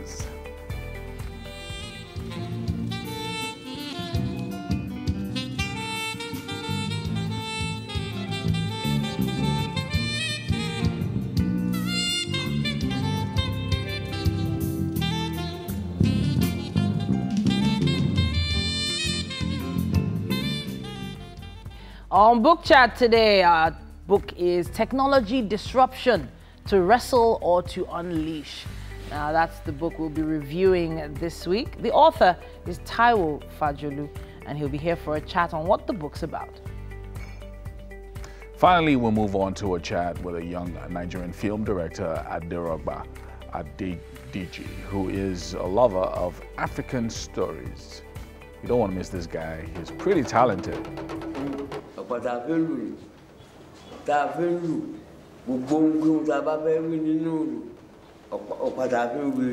On Book Chat today, our book is Technology Disruption to Wrestle or to Unleash. Now, that's the book we'll be reviewing this week. The author is Taiwo Fajolu, and he'll be here for a chat on what the book's about. Finally, we'll move on to a chat with a young Nigerian film director, Aderogba Adediji, who is a lover of African stories. You don't want to miss this guy. He's pretty talented. Ọ̀pọ̀ tá a fẹ́ lù ní tá a fẹ́ lù gbogbo ohun tá a bá fẹ́ wí nínú ọ̀pọ̀ tá a fẹ́ wí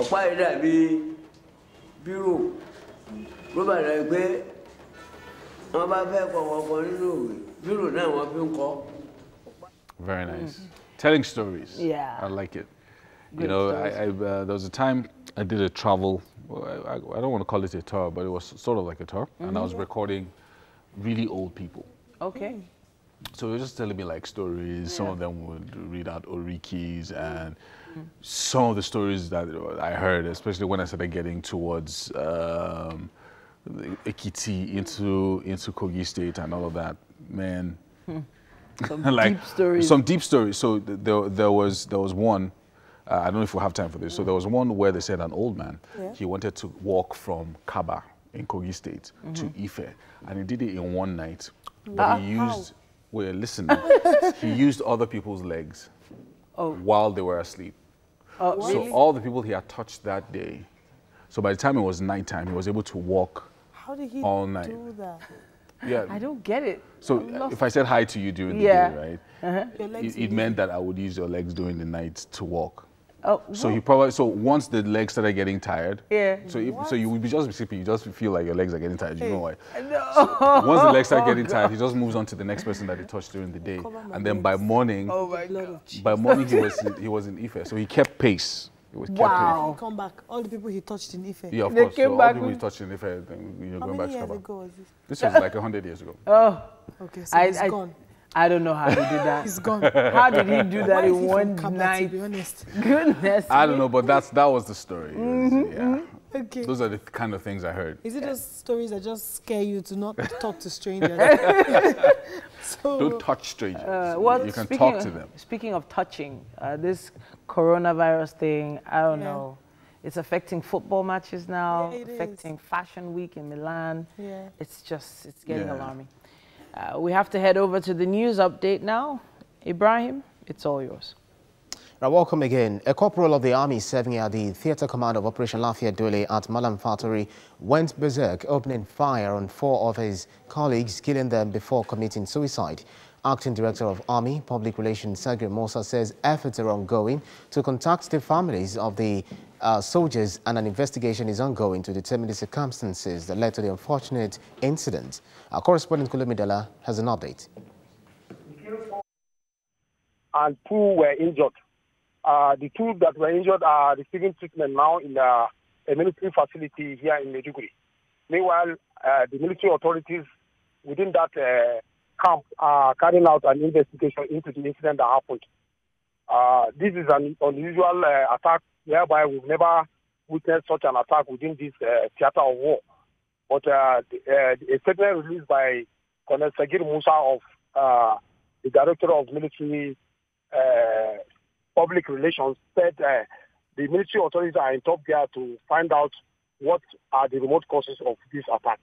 ọ̀pá yìí dàbí bírò ló bá dàbí pé wọ́n bá fẹ́ kọ̀ọ̀kan nínú òwe bírò náà wọ́n fi ń kọ́. Very nice. Mm -hmm. Telling stories. Yeah. I like it. Good you know, I, I uh, there was a time I did a travel. I, I, don't want to call it a tour, but it was sort of like a tour, mm -hmm. and I was mm-hmm. recording really old people. Okay. So they were just telling me like stories. Yeah. Some of them would read out orikis and mm. some of the stories that I heard, especially when I started getting towards um, Ekiti into into Kogi State and all of that, man. Hmm. Some like, deep stories. Some deep stories. So there, there was there was one. Uh, I don't know if we have time for this. So there was one where they said an old man. Yeah. He wanted to walk from Kabba in Kogi State mm -hmm. to mm-hmm. Ife, and he did it in one night. But uh, he used, how? well, listen, he used other people's legs oh. while they were asleep. Oh, so really? all the people he had touched that day. So by the time it was nighttime, he was able to walk How did he all night. do that? Yeah. I don't get it. So if I said hi to you during yeah. the day, right? Uh -huh. it, it meant that I would use your legs during the night to walk. Oh, so he probably so once the legs started getting tired. Yeah. So if, so you would be just sleepy. You just feel like your legs are getting tired. You know why? No. So once the legs start oh, getting oh, tired, he just moves on to the next person that he touched during the day, and then by morning, oh my God. by morning he was he was in Ife. So he kept pace. He was wow. Come back. All the people he touched in Ife. Yeah, of they course. Came so back all the people he touched in Ife, then you're How going many back years to ago was this? This was like hundred years ago. Oh. Okay, so I, he's I, gone. I don't know how he did that. He's gone. How did he do that Why in one Kabba, night? To be honest. Goodness. I don't know, but that's that was the story. Mm -hmm, yeah. Mm -hmm. Okay. Those are the kind of things I heard. Is it those stories that just scare you to not talk to strangers? so, Don't touch strangers. Uh, well, you can talk to them. Speaking of touching, uh, this coronavirus thing, I don't yeah. know. It's affecting football matches now, yeah, affecting is. Fashion Week in Milan. Yeah. It's just, it's getting alarming. Uh, we have to head over to the news update now. Ibrahim, it's all yours. Welcome again. A corporal of the army serving at the theatre command of Operation Lafia Dole at Malam Fatori went berserk, opening fire on four of his colleagues, killing them before committing suicide. Acting Director of Army Public Relations Sagir Musa says efforts are ongoing to contact the families of the uh, soldiers and an investigation is ongoing to determine the circumstances that led to the unfortunate incident. Our correspondent Kulumidala has an update. And two were injured. Uh, the two that were injured are receiving treatment now in uh, a military facility here in Maiduguri. Meanwhile, uh, the military authorities within that uh, camp are carrying out an investigation into the incident that happened. Uh, this is an unusual uh, attack whereby we've never witnessed such an attack within this theater of war. But a statement released by Colonel Sagir Musa of the Director of Military public relations said uh, the military authorities are in top gear to find out what are the remote causes of this attack.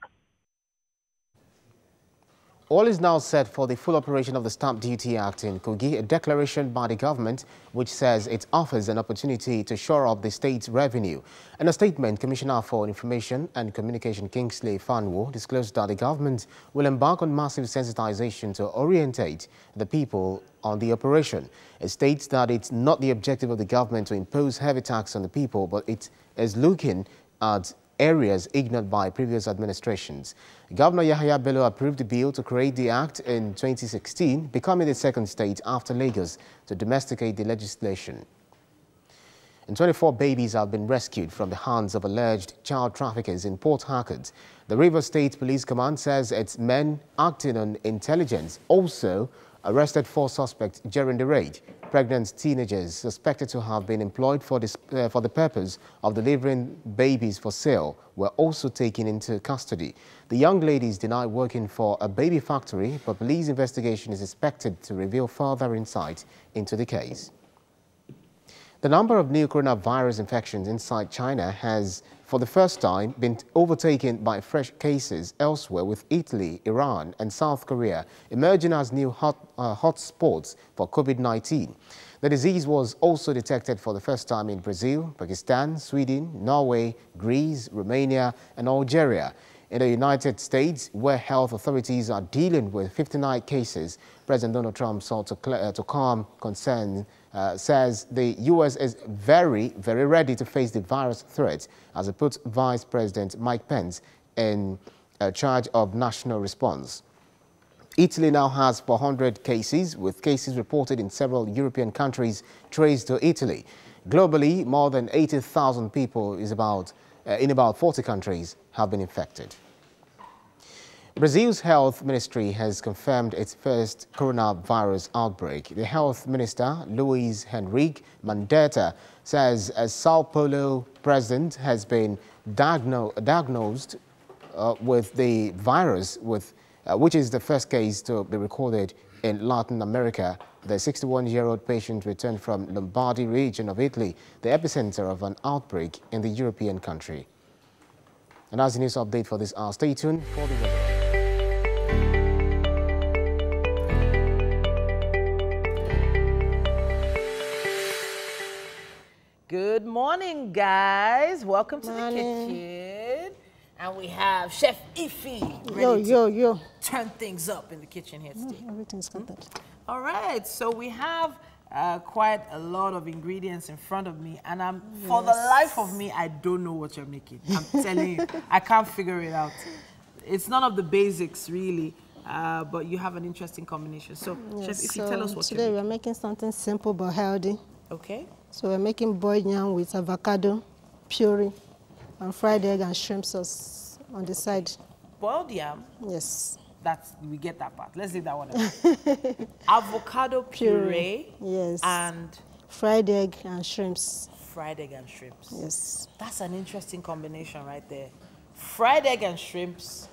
All is now set for the full operation of the Stamp Duty Act in Kogi, a declaration by the government which says it offers an opportunity to shore up the state's revenue. In a statement, Commissioner for Information and Communication Kingsley Fanwo disclosed that the government will embark on massive sensitization to orientate the people on the operation. It states that it's not the objective of the government to impose heavy tax on the people, but it is looking at areas ignored by previous administrations. Governor Yahaya Bello approved the bill to create the act in 2016, becoming the second state after Lagos to domesticate the legislation. And 24 babies have been rescued from the hands of alleged child traffickers in Port Harcourt. The River State Police Command says its men acting on intelligence also arrested four suspects during the raid. Pregnant teenagers suspected to have been employed for, this, uh, for the purpose of delivering babies for sale were also taken into custody. The young ladies denied working for a baby factory, but police investigation is expected to reveal further insight into the case. The number of new coronavirus infections inside China has for the first time been overtaken by fresh cases elsewhere with Italy, Iran and South Korea emerging as new hot, uh, hotspots for COVID-19. The disease was also detected for the first time in Brazil, Pakistan, Sweden, Norway, Greece, Romania and Algeria. In the United States, where health authorities are dealing with 59 cases, President Donald Trump sought to, uh, to calm concerns uh, says the U.S. is very, very ready to face the virus threat as it puts Vice President Mike Pence in uh, charge of national response. Italy now has 400 cases, with cases reported in several European countries traced to Italy. Globally, more than 80,000 people is about, in about 40 countries have been infected. Brazil's health ministry has confirmed its first coronavirus outbreak. The health minister, Luiz Henrique Mandetta, says a Sao Paulo president has been diagno diagnosed uh, with the virus, with, uh, which is the first case to be recorded in Latin America. The 61-year-old patient returned from Lombardy region of Italy, the epicenter of an outbreak in the European country. And as the news update for this hour, stay tuned for the Good morning, guys. Welcome to morning. the kitchen. And we have Chef Ify yo, yo, yo. turn things up in the kitchen here today. Mm, everything's. Hmm? All right, so we have uh, quite a lot of ingredients in front of me, and I'm yes. for the life of me, I don't know what you're making. I'm telling you, I can't figure it out. It's none of the basics, really. Uh, but you have an interesting combination. So, yes, Chef, if so you tell us what you're doing. today we're making something simple but healthy. Okay. So we're making boiled yam with avocado, puree, and fried egg and shrimp sauce on the side. Boiled yam? Yes. That's, we get that part. Let's leave that one avocado puree. Yes. And? Fried egg and shrimps. Fried egg and shrimps. Yes. That's an interesting combination right there. Fried egg and shrimps.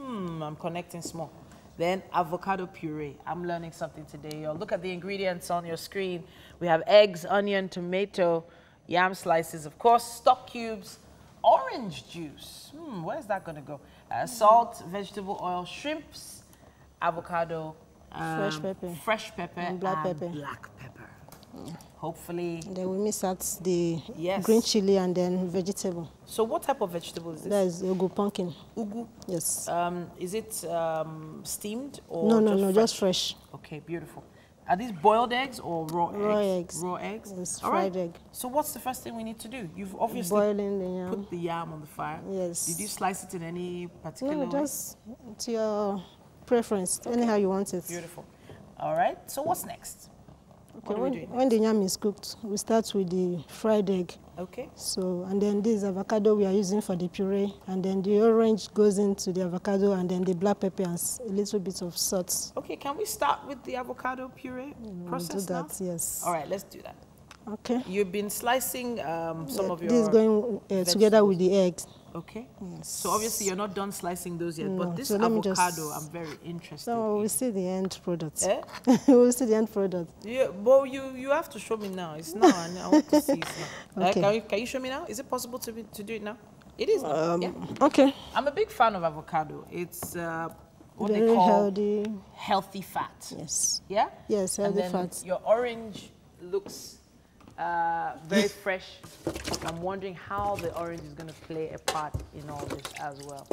Hmm, I'm connecting small. Then avocado puree. I'm learning something today, y'all. Look at the ingredients on your screen. We have eggs, onion, tomato, yam slices, of course, stock cubes, orange juice. Hmm, where's that going to go? Uh, salt, vegetable oil, shrimps, avocado, um, fresh pepper, fresh pepper, and black and pepper. Black pepper. Hopefully. And then we miss out the Yes. green chili and then vegetable. So what type of vegetable is this? That is ugu pumpkin. Ugu. Yes. Um, is it um, steamed or no, no, just no, fresh? just fresh. Okay, beautiful. Are these boiled eggs or raw, Raw eggs? eggs. Raw eggs. Yes, All right. fried egg. So what's the first thing we need to do? You've obviously Boiling the yam. put the yam on the fire. Yes. Did you slice it in any particular No, way? just to your preference, anyhow you want it. Beautiful. All right. So what's next? Okay, What are we when, when the yam is cooked, we start with the fried egg. Okay. So, and then this avocado we are using for the puree, and then the orange goes into the avocado, and then the black pepper and a little bit of salt. Okay, can we start with the avocado puree We'll process do now? yes. All right, let's do that. Okay. You've been slicing um, some Yeah, of your. this is going uh, together with the eggs. Okay. So obviously you're not done slicing those yet, No, but this so me just- avocado, I'm very interested. So we'll see the end product. Eh? we'll see the end product. Yeah, but you you have to show me now. It's now, and I want to see it now. Uh, Okay. can, you, can you show me now? Is it possible to be, to do it now? It is. Um, yeah. Okay. I'm a big fan of avocado. It's uh, what they Very call healthy. healthy fat. Yes. Yeah. Yes, healthy fats. Your orange looks uh, very fresh. I'm wondering how the orange is going to play a part in all this as well.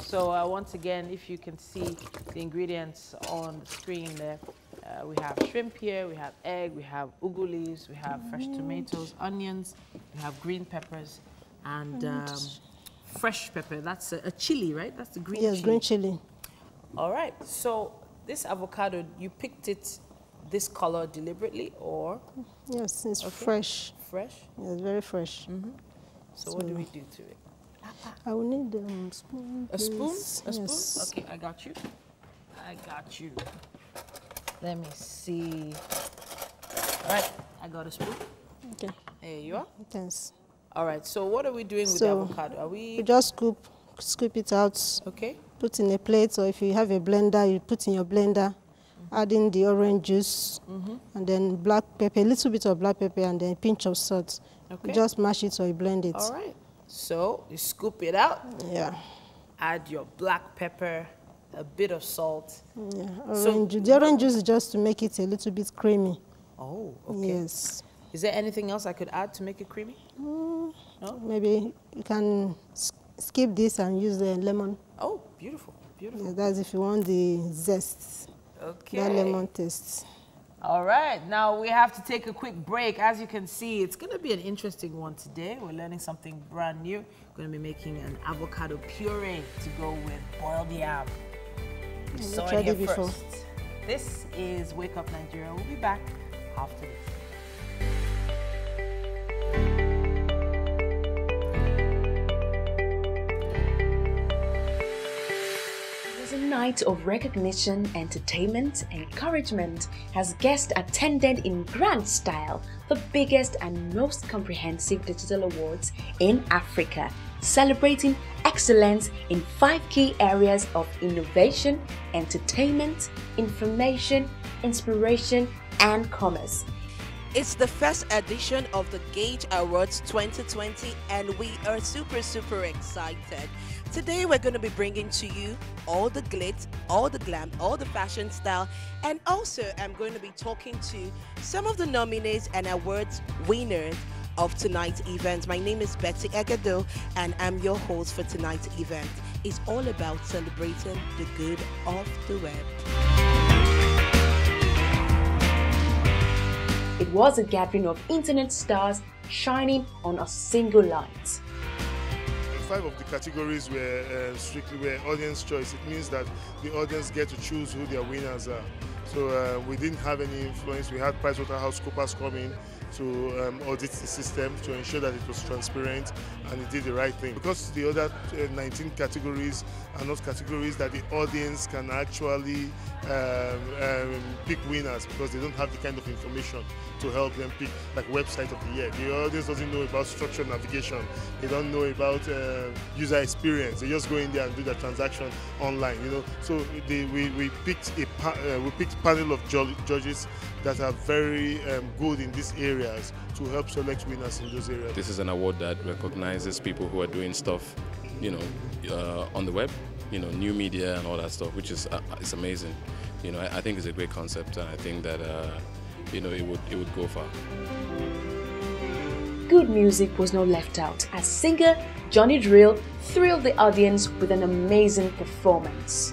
So uh, once again, if you can see the ingredients on the screen there, uh, we have shrimp here, we have egg, we have ugu leaves, we have fresh tomatoes, onions, we have green peppers, and um, fresh pepper. That's a, a chili, right? That's the green yes, chili. green chili. All right. So this avocado, you picked it this color deliberately or Yes, it's Okay. fresh. fresh? Yes, very fresh. So, what do we do to it? I will need um, spoon. A spoon? please. A spoon? Yes. Okay, I got you. I got you. Let me see. All right, I got a spoon. Okay. There you are. Thanks. All right. So what are we doing with So, the avocado? Are we You just scoop, scoop it out. okay? Put in a plate, or if you have a blender, you put in your blender. Add in the orange juice, and then black pepper, a little bit of black pepper, and then a pinch of salt. Okay. Just mash it or you blend it. All right. So you scoop it out. Yeah. Add your black pepper, a bit of salt. Yeah. So- Orange juice. The orange juice is just to make it a little bit creamy. Oh, okay. Yes. Is there anything else I could add to make it creamy? Mm, No? Maybe you can skip this and use the lemon. Oh, beautiful, beautiful. Yeah, that's if you want the zest, Okay. that lemon taste. All right, now we have to take a quick break. As you can see, it's going to be an interesting one today. We're learning something brand new. We're going to be making an avocado puree to go with boiled yam. You saw it here before. first. This is Wake Up Nigeria. We'll be back after this. Night of recognition, entertainment, encouragement as guests attended in grand style the biggest and most comprehensive digital awards in Africa, celebrating excellence in five key areas of innovation, entertainment, information, inspiration, and commerce. It's the first edition of the Gage Awards 2020, and we are super, super excited. Today, we're going to be bringing to you all the glitz, all the glam, all the fashion style, and also I'm going to be talking to some of the nominees and awards winners of tonight's event. My name is Betty Egado, and I'm your host for tonight's event. It's all about celebrating the good of the web. It was a gathering of internet stars shining on a single light. Five of the categories were uh, strictly were audience choice. It means that the audience get to choose who their winners are. So uh, we didn't have any influence. We had PricewaterhouseCoopers come in to um, audit the system to ensure that it was transparent and it did the right thing. Because the other uh, 19 categories are not categories that the audience can actually um, um, pick winners because they don't have the kind of information to help them pick like website of the year. The audience doesn't know about structured navigation. They don't know about uh, user experience. They just go in there and do their transaction online. You know, so they, we, we picked a uh, we picked panel of judges that are very um, good in these areas to help select winners in those areas. This is an award that recognizes people who are doing stuff, you know, uh, on the web, you know, new media and all that stuff, which is uh, it's amazing. You know, I, I think it's a great concept, and I think that uh, you know, it would it would go far. Good music was not left out as singer Johnny Drille thrilled the audience with an amazing performance.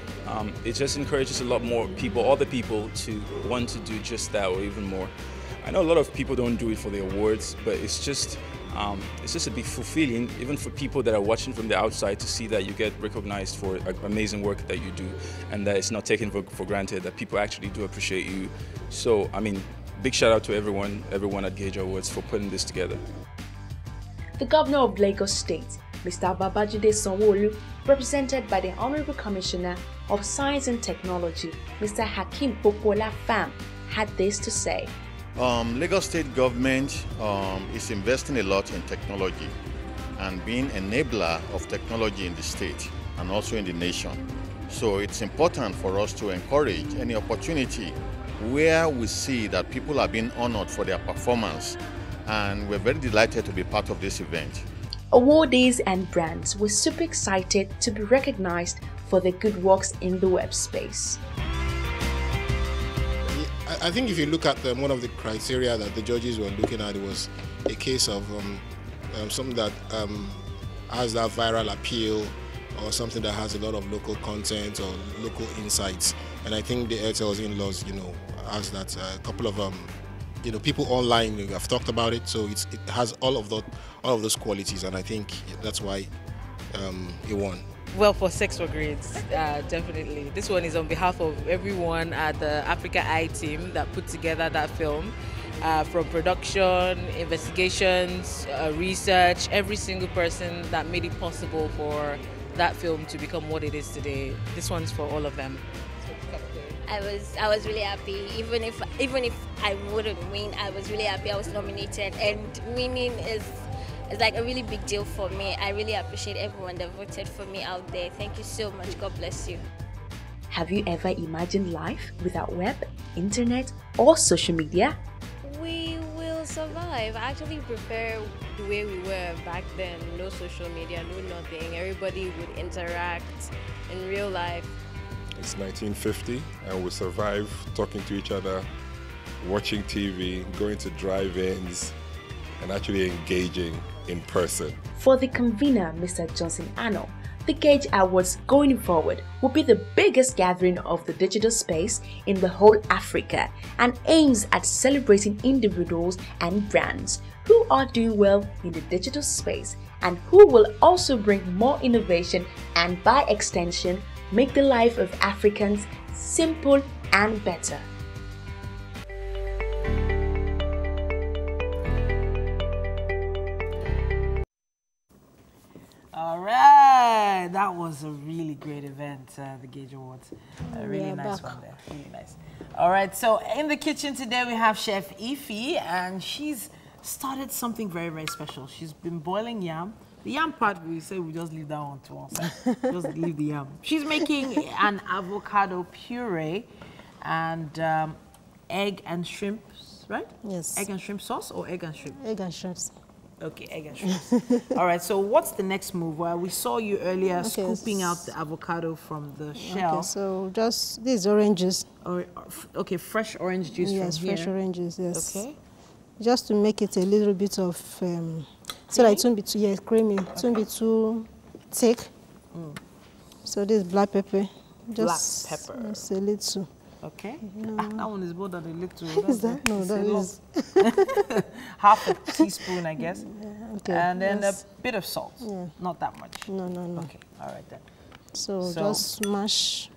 Um, it just encourages a lot more people, other people, to want to do just that or even more. I know a lot of people don't do it for the awards, but it's just um, it's just a bit fulfilling, even for people that are watching from the outside, to see that you get recognized for amazing work that you do, and that it's not taken for, for granted. That people actually do appreciate you. So, I mean, big shout out to everyone, everyone at Gage Awards for putting this together. The governor of Lagos State, Mr. Babajide Sanwo-Olu, represented by the Honorable Commissioner of Science and Technology, Mr. Hakeem Popoola Fahm, had this to say. Um, Lagos State government um, is investing a lot in technology and being enabler of technology in the state and also in the nation. So it's important for us to encourage any opportunity where we see that people are being honored for their performance and we're very delighted to be part of this event. Awardees and brands were super excited to be recognized for their good works in the web space. I think if you look at them, one of the criteria that the judges were looking at it was a case of um, um, something that um, has that viral appeal or something that has a lot of local content or local insights. And I think the Airtel's in-laws, you know, has that uh, a couple of um, you know people online have talked about it, so it has all of the all of those qualities, and I think that's why um, it won. Well, for Sex for Grades, uh, definitely. This one is on behalf of everyone at the Africa Eye team that put together that film. Uh, from production, investigations, uh, research, every single person that made it possible for that film to become what it is today. This one's for all of them. I was I was really happy. Even if even if I wouldn't win, I was really happy I was nominated. And winning is is like a really big deal for me. I really appreciate everyone that voted for me out there. Thank you so much. God bless you. Have you ever imagined life without web, internet, or social media? We will survive. I actually prefer the way we were back then. No social media, no nothing. Everybody would interact in real life. It's 1950, and we survive talking to each other, watching TV, going to drive ins, and actually engaging in person. For the convener, Mr. Johnson Arnold, the Gage Awards going forward will be the biggest gathering of the digital space in the whole Africa and aims at celebrating individuals and brands who are doing well in the digital space and who will also bring more innovation and by extension make the life of Africans simple and better. All right, that was a really great event, uh, the Gage Awards. A really Yeah, nice back. one there, really nice. All right, so in the kitchen today we have Chef Ify, and she's started something very, very special. She's been boiling yam. The yam part, we say we just leave that one to one side. just leave the yam. She's making an avocado puree and um, egg and shrimps, right? Yes. Egg and shrimp sauce or egg and shrimp? Egg and shrimps. Okay, egg and shrimps. All right, so what's the next move? Well, we saw you earlier Okay, scooping out the avocado from the shell. Okay, so just these oranges. Or, okay, fresh orange juice yes, from here. Yes, fresh oranges. Yes. Okay. Just to make it a little bit of, um, so that it won't be too yes creamy. It won't be too thick. Mm. So this black pepper. Just pepper. Just a little. Okay. Ah, that one is more than a little. Is that? No, It's a is. Half a teaspoon, I guess. Okay, And then yes. a bit of salt. Yeah. Not that much. No, no, no. Okay, all right then. So, So- just mash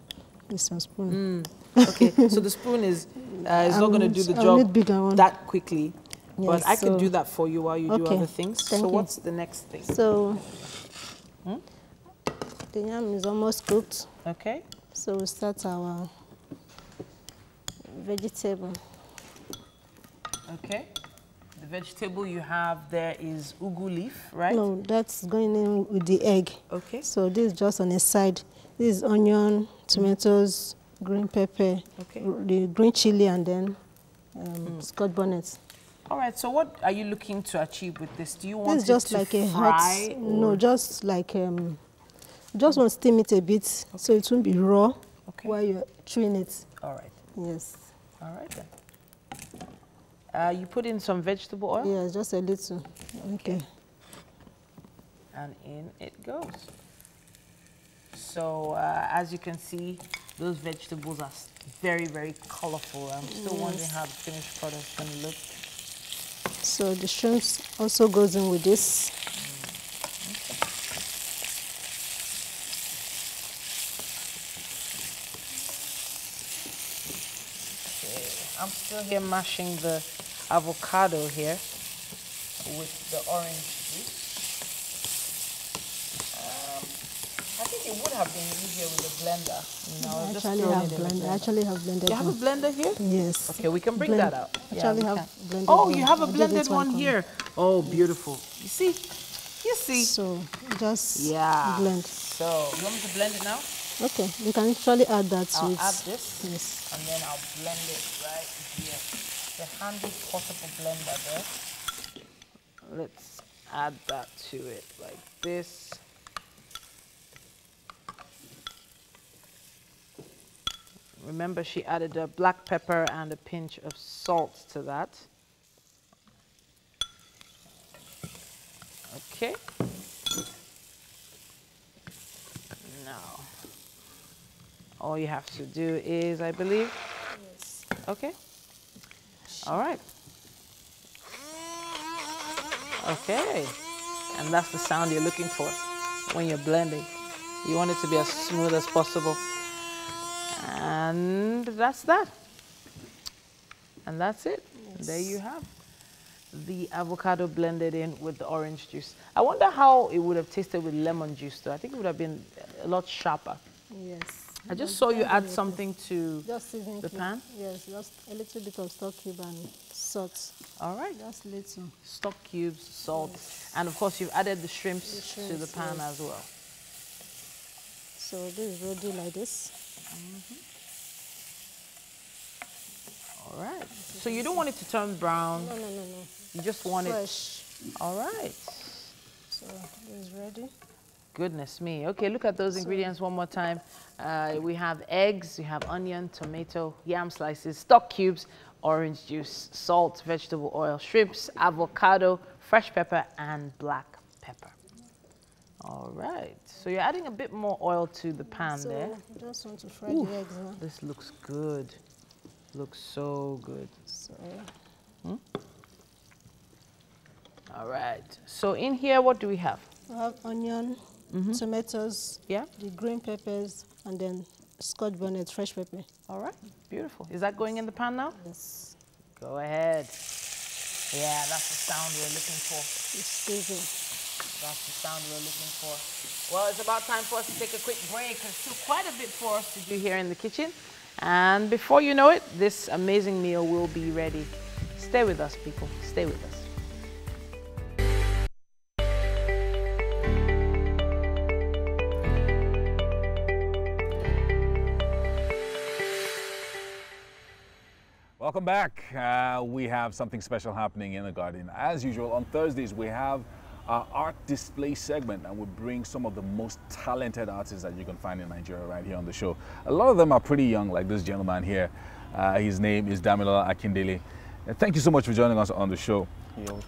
this one spoon. Okay, so the spoon is uh, is not going to do the job that quickly. But Yes, I can do that for you while you do other things. thank so you. what's the next thing? So Hmm? the yam is almost cooked. Okay. So we start our vegetable. Okay. The vegetable you have there is ugu leaf, right? No, that's going in with the egg. Okay. So this is just on the side. This is onion, tomatoes, green pepper, Okay. the green chili, and then um, scotch bonnet. All right. So what are you looking to achieve with this? Do you want This is it just to like a fry hot. No, just like um, just want to steam it a bit so it won't be raw while you're chewing it. All right. Yes. All right then. Uh, you put in some vegetable oil. Yes, just a little. Okay. and in it goes. So uh, as you can see, those vegetables are very, very colorful. I'm still wondering how the finished product is going to look. So the shrimps also goes in with this. Okay. I'm still here mashing the avocado here with the orange juice. Um, I think it would have been easier with a blender. You I actually have blender. I actually have blended. You have a blender here? Yes. Okay, we can bring Blend- that out. Yeah, Actually have blended Oh, one. you have a blended while one here. Oh, beautiful. You see? You see? So just Yeah. blend. So, you want me to blend it now? Okay, you can actually add that to I'll it. add this. Yes. And then I'll blend it right here. The handy portable blender there. Let's add that to it like this. Remember, she added a black pepper and a pinch of salt to that. Okay. Now, all you have to do is, I believe. Okay. All right. Okay. And that's the sound you're looking for when you're blending. You want it to be as smooth as possible. And that's that. And that's it. There you have the avocado blended in with the orange juice. I wonder how it would have tasted with lemon juice though. I think it would have been a lot sharper. Yes. I just saw you add something to Just seasoning the pan. Yes, just a little bit of stock cube and salt. All right. Just little. Stock cubes, salt, and of course you've added the shrimps, to the pan yes. as well. So this is ready like this. All right. So you don't want it to turn brown. No, no, no, no. You just want Fresh. it. All right. So this is ready. Goodness me. Okay, look at those ingredients one more time. Uh, we have eggs, we have onion, tomato, yam slices, stock cubes, orange juice, salt, vegetable oil, shrimps, avocado, fresh pepper, and black pepper. All right. So you're adding a bit more oil to the pan so there. just want to fry Oof, the eggs now. This looks good. Looks so good. So Hmm? All right. So in here, what do we have? we have onion, Mhm. tomatoes, Yeah. the green peppers, and then scotch bonnet, fresh pepper. All right. Beautiful. Is that going in the pan now? Yes. Go ahead. Yeah, that's the sound we're looking for. It's sizzling. That's the sound we're looking for. Well, it's about time for us to take a quick break. There's still quite a bit for us to do here in the kitchen. And before you know it, this amazing meal will be ready. Stay with us, people. Stay with us. Welcome back. Uh, we have something special happening in the garden. As usual, on Thursdays we have our art display segment, and we bring some of the most talented artists that you can find in Nigeria right here on the show. A lot of them are pretty young, like this gentleman here. Uh, his name is Damilola Akindele. Uh, thank you so much for joining us on the show.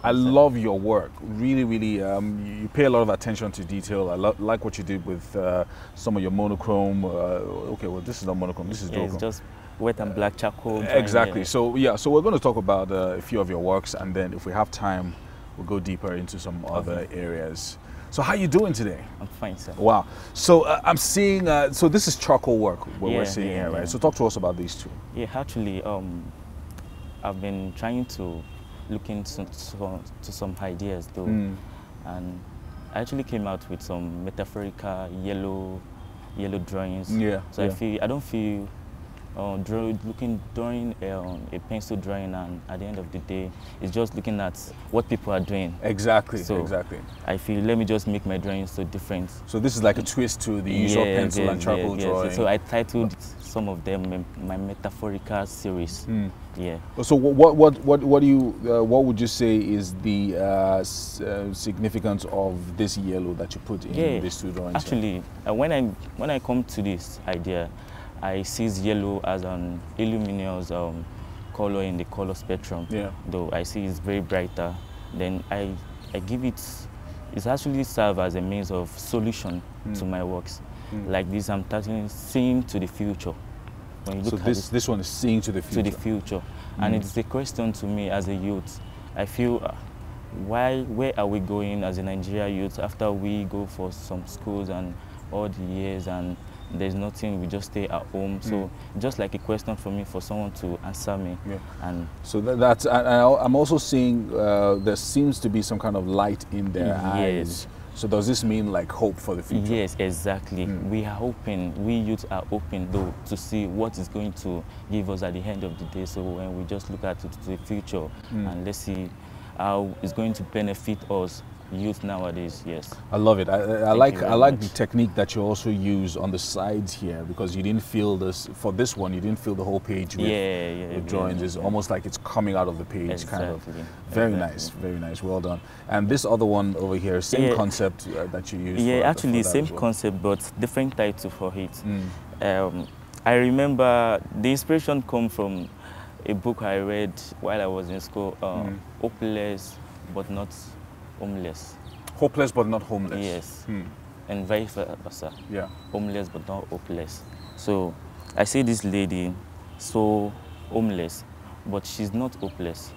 I love your work. Really, really, um, you you pay a lot of attention to detail. I like what you did with uh, some of your monochrome. Uh, okay, well, this is not monochrome. This is Yeah, duochrome. just wet and black charcoal. drawing, Exactly. So yeah, so we're going to talk about uh, a few of your works, and then if we have time, we'll go deeper into some other areas. So how are you doing today? I'm fine, sir. Wow. So uh, I'm seeing. Uh, so this is charcoal work. What Yeah, we're seeing yeah, here, right? yeah. So talk to us about these two. Yeah, actually, um, I've been trying to look into some, to some ideas though, Mm. and I actually came out with some metaphorical yellow, yellow drawings. Yeah, So I feel I don't feel uh, draw, looking drawing um, a pencil drawing, and at the end of the day, it's just looking at what people are doing. Exactly, So exactly. I feel let me just make my drawing so different. So this is like a twist to the usual Yes, pencil yes, and charcoal yes. drawing. So I titled some of them my, my metaphorical series. Hmm. Yeah. So what what what what do you uh, what would you say is the uh, s- uh, significance of this yellow that you put in Yeah, these two drawings? Actually, uh, when I when I come to this idea, I see yellow as an illuminous um, color in the color spectrum. Yeah. Though I see it's very brighter, then I I give it. It's actually serve as a means of solution to Mm. my works. Mm. Like this, I'm starting seeing to the future. When you So at this it- this one is seeing to the future. to the future. And Mm. it's a question to me as a youth. I feel, uh, why, where are we going as a Nigeria youth after we go for some schools and all the years and there's nothing, we just stay at home. So Mm. just like a question for me, for someone to answer me. Yeah. And So that, that's I, I'm also seeing uh, there seems to be some kind of light in their Yes. eyes. So does this mean like hope for the future? Yes, exactly. We are hoping, we youth are hoping though to see what is going to give us at the end of the day. So when we just look at it to the future Mm. and let's see how it's going to benefit us youth nowadays, yes. I love it. I, I- like I like much. the technique that you also use on the sides here because you didn't feel this for this one. You didn't fill the whole page with, Yeah, yeah, with drawings. yeah, It's almost like it's coming out of the page, kind of. Very exactly. nice, very nice. Well done. And this other one over here, same concept uh, that you use. Yeah, for, actually, for same well. concept, but different title for it. Mm. Um, I remember the inspiration come from a book I read while I was in school, uh, Mm. Hopeless but Not Homeless. Hopeless but not homeless. Yes. Hmm. And vice versa. Yeah. Homeless but not hopeless. So I see this lady so homeless, but she's not hopeless.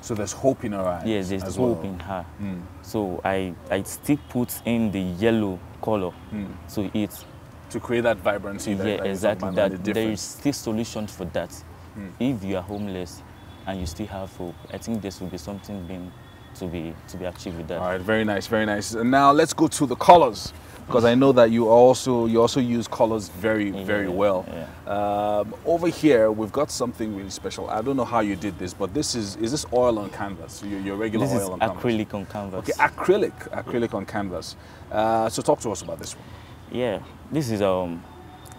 So there's hope in her eyes. Yes, there's hope well. in her. Mm. So I, I still put in the yellow color Mm. to it. To create that vibrancy. That, yeah, that exactly. That the there is still solution for that. Mm. If you are homeless and you still have hope, I think this will be something being to be to be achieved with that. All right, very nice, very nice. And now let's go to the colors because I know that you also you also use colors very very Yeah, well. Um, over here we've got something really special. I don't know how you did this, but this is is this oil on canvas? Your, your regular This oil is on canvas. acrylic on canvas. Okay, acrylic, acrylic on canvas. Uh, so talk to us about this one. Yeah, this is um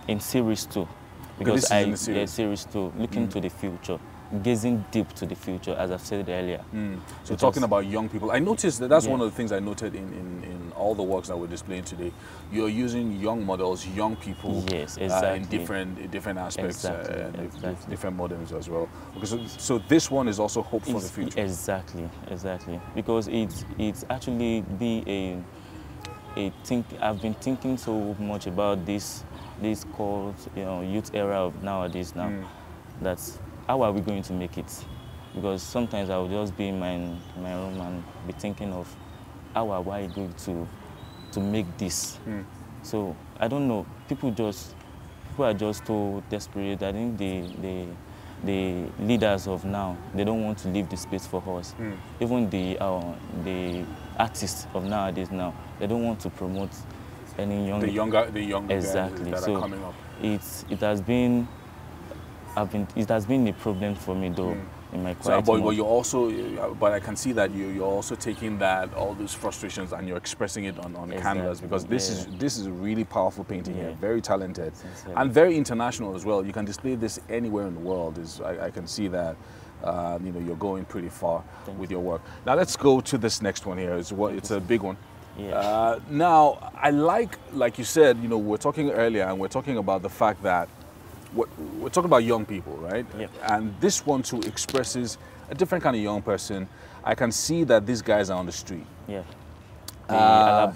in series two this because is I series. yeah, series two looking Mm. to the future, gazing deep to the future, as I've said earlier. Mm. So Because- talking about young people, I noticed that that's Yeah. one of the things I noted in, in, in all the works that we're displaying today. You're using young models, young people, Yes, uh, in different different aspects, Exactly, uh, and exactly. different modems as well. Okay, so, so this one is also hope for the future. Exactly, exactly. Because it's it's actually be a a think. I've been thinking so much about this this called you know youth era of nowadays now. Mm. That's how are we going to make it? Because sometimes I will just be in my my room and be thinking of how are we going to to make this. Mm. So I don't know. People just people are just so desperate. I think the the the leaders of now they don't want to leave the space for us. Mm. Even the uh, the artists of nowadays now they don't want to promote any young The younger, the young guys exactly. so are coming up. it's it has been I've been it has been a problem for me though in my So, but, but you're also, but I can see that you, you're also taking that all those frustrations and you're expressing it on, on canvas because this yeah. is this is a really powerful painting here, very talented Sincerely. and very international as well. You can display this anywhere in the world. Is I, I can see that. Uh, you know, you're going pretty far with your work. Now let's go to this next one here. It's what it's a big one. Yeah. Uh, now I like, like you said, you know, we're talking earlier, and we're talking about the fact that we're, we're talking about young people, right? Yeah. And this one too expresses a different kind of young person. I can see that these guys are on the street. Yeah. The Uh,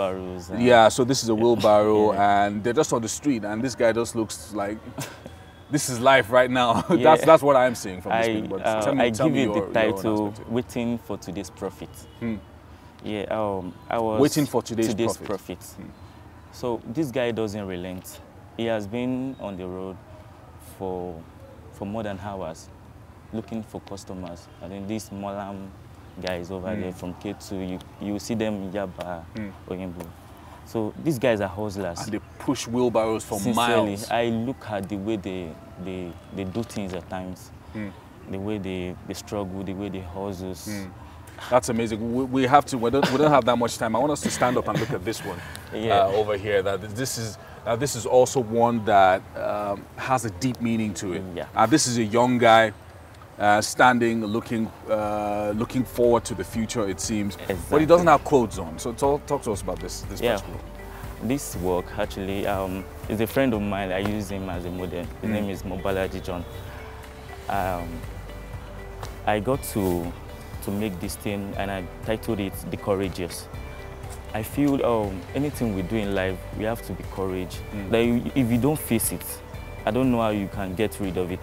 yeah, so this is a wheelbarrow, and they're just on the street, and this guy just looks like this is life right now. that's Yeah. that's what I'm seeing from this I. But uh, tell me, I tell give me it your, the title "Waiting for Today's Profit." Hmm. Yeah, um, I was Waiting for today's profit. profit. Hmm. So this guy doesn't relent. He has been on the road for for more than hours, looking for customers. I think these Molam guys over Hmm. there from K2, you you see them in Yaba, Hmm. Oyingbo. So these guys are hustlers. And they push wheelbarrows for Sincerely, miles. I look at the way they they, they do things at times. Mm. The way they, they struggle, the way they hustles. Mm. That's amazing. We, we have to. We don't, we don't have that much time. I want us to stand up and look at this one Yeah. uh, over here. That this is uh, this is also one that um, has a deep meaning to it. Yeah. Uh, this is a young guy uh, standing, looking uh, looking forward to the future. It seems, but he doesn't have clothes on. So talk, talk to us about this this Yeah. particular. This work actually um, is a friend of mine. I use him as a model. His Mm. name is Mobalaji John. Um, I got to to make this thing and I titled it The Courageous. I feel um, anything we do in life, we have to be courage. Mm. Like if you don't face it, I don't know how you can get rid of it.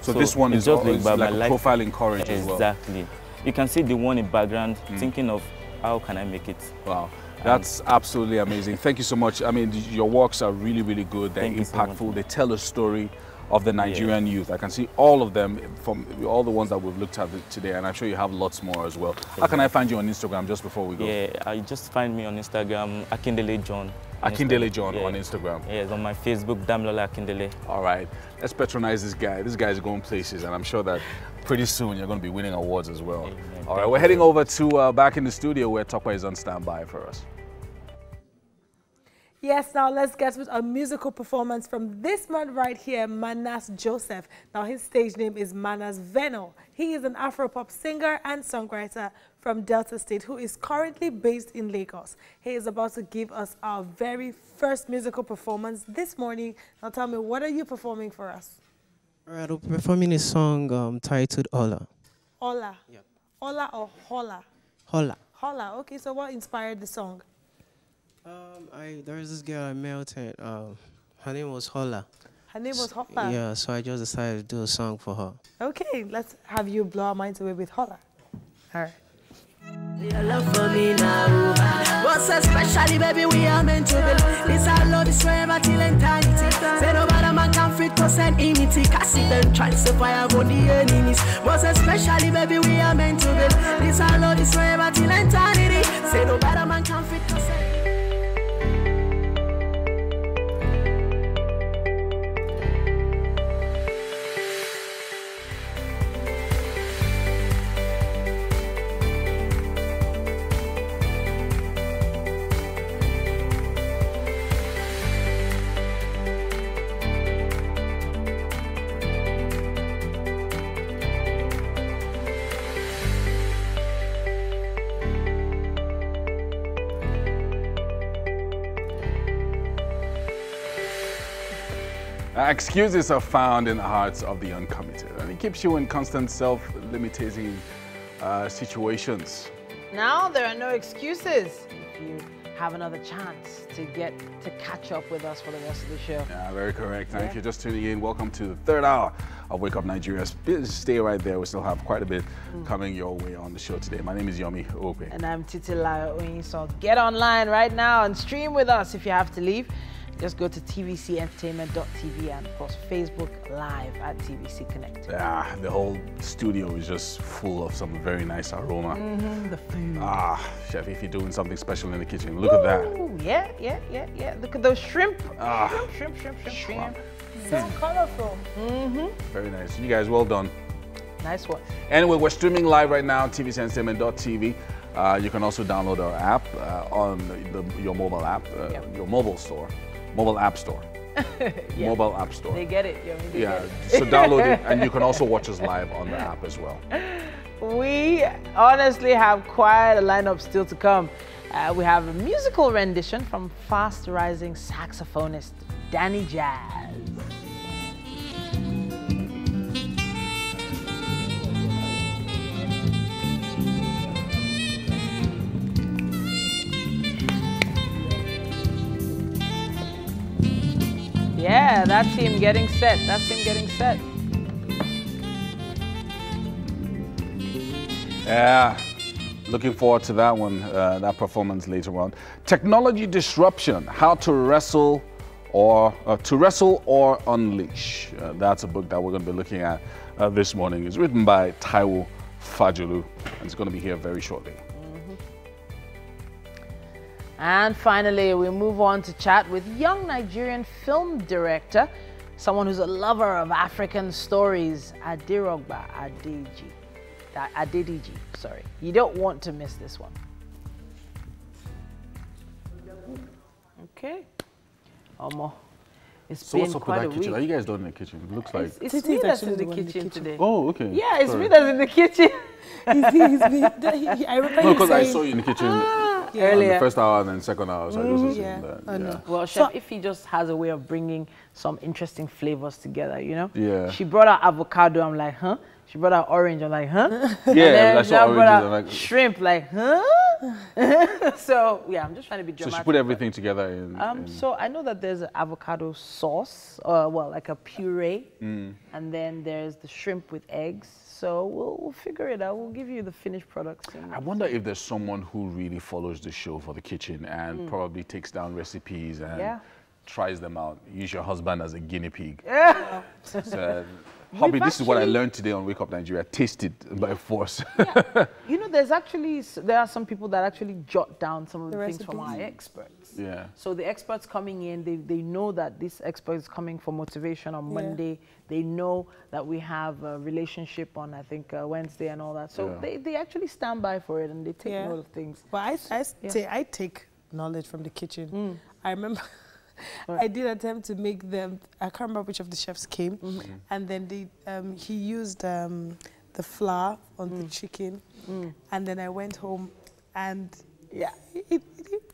So this one is just al- is about like a life. profiling courage as well. Exactly. You can see the one in background, Mm. thinking of how can I make it. Wow. That's absolutely amazing. Thank you so much. I mean, your works are really, really good. They're you so impactful. they tell a story of the Nigerian youth. I can see all of them from all the ones that we've looked at today, and I'm sure you have lots more as well. How can I find you on Instagram just before we go? Yeah, I just find me on Instagram, Akindele John. Akindele. John Yeah. on Instagram. Yes, on my Facebook, Damilola Akindele. All right, let's patronize this guy. This guy's going places, and I'm sure that pretty soon you're going to be winning awards as well. All right, we're heading over to uh, back in the studio where Tokwa is on standby for us. Yes, now let's get with a musical performance from this man right here, Manas Joseph. Now his stage name is Manas Veno. He is an Afropop singer and songwriter from Delta State who is currently based in Lagos. He is about to give us our very first musical performance this morning. Now tell me, what are you performing for us? All right, I'm performing a song um, titled Ola. Hola. Hola or hola? Hola. Hola. Okay, so what inspired the song? Um, I there was this girl I met, and um, her name was Hola. Her name was Hola. Yeah, so I just decided to do a song for her. Okay, let's have you blow our minds away with hola. All right. Your love for me now. What's especially, baby, we are meant to be. This our love is forever till eternity. Say no matter man can fit cause and imity. Cast it and try to fire on the enemies. What's especially, baby, we are meant to be. This our love is forever till eternity. Say no matter man can fit excuses are found in the hearts of the uncommitted, and it keeps you in constant self-limiting uh, situations. Now there are no excuses if you have another chance to get to catch up with us for the rest of the show. Yeah, very correct. And if you're just tuning in, welcome to the third hour of Wake Up Nigeria. Stay right there. We still have quite a bit coming your way on the show today. My name is Yomi Ope. And I'm Titilayo Oyin. So get online right now and stream with us if you have to leave. Just go to tvcentertainment.tv and of course Facebook Live at TVC Connect. Yeah, the whole studio is just full of some very nice aroma. Mhm, the food. Ah, chef, if you're doing something special in the kitchen, look at that. Yeah, yeah, yeah, yeah. Look at those shrimp. Ah. Shrimp, shrimp, shrimp, shrimp, So colorful. Mm-hmm. Very nice. You guys, well done. Nice one. Anyway, we're streaming live right now, tvcentertainment.tv. Uh, you can also download our app uh, on the, your mobile app, uh, your mobile store, mobile app store, Yeah. mobile app store. They get it. They yeah, it. so download it, and you can also watch us live on the app as well. We honestly have quite a lineup still to come. Uh, we have a musical rendition from fast rising saxophonist Danny Jazz. Yeah, that's him getting set. That's him getting set. Yeah, looking forward to that one, uh, that performance later on. Technology disruption: How to wrestle or uh, to wrestle or unleash. Uh, that's a book that we're going to be looking at uh, this morning. It's written by Taiwo Fajulu, and it's going to be here very shortly. And finally, we move on to chat with young Nigerian film director someone who's a lover of African stories, Aderogba Adeji. Adediji, sorry. You don't want to miss this one. Okay. Omo. It's So been what's up with that kitchen? week. Are you guys done in the kitchen? It looks like. It's, it's Titi me that's actually in the the in the kitchen kitchen. today. Oh, okay. Yeah, it's Sorry. me that's in the kitchen. He's, he's he, he- I remember No, because I saw you in the kitchen Ah, in Earlier. the first hour and then second hour, so I just Mhm. assumed Yeah. that. Oh, no. Well, Chef, if he just has a way of bringing some interesting flavors together, you know? Yeah. She brought out avocado, I'm like, huh? She brought out orange, I'm like, huh? And Yeah, then I saw Jean brought out I'm like- shrimp, like, huh? so, yeah, I'm just trying to be dramatic. So she put everything together in. Um, in so I know that there's an avocado sauce, uh, well, like a puree, Mm. and then there's the shrimp with eggs. So we'll, we'll figure it out. We'll give you the finished products. soon. I wonder if there's someone who really follows the show for the kitchen and Mm. probably takes down recipes and Yeah. tries them out. Use your husband as a guinea pig. Yeah. So, We've Hobby, this is what I learned today on Wake Up Nigeria. Taste it by force. You know, there's actually there are some people that actually jot down some of the, The things from our experts. yeah. So the experts coming in, they, they know that this expert is coming for motivation on Yeah. Monday. They know that we have a relationship on I think uh, Wednesday and all that. So Yeah. they, they actually stand by for it and they take Yeah. note of things. But I, I, s- Yeah. I take knowledge from the kitchen. Mm. I remember I did attempt to make them, I can't remember which of the chefs came, Mm-hmm. and then they, um, he used um, the flour on Mm. the chicken, and then I went home and yeah, it,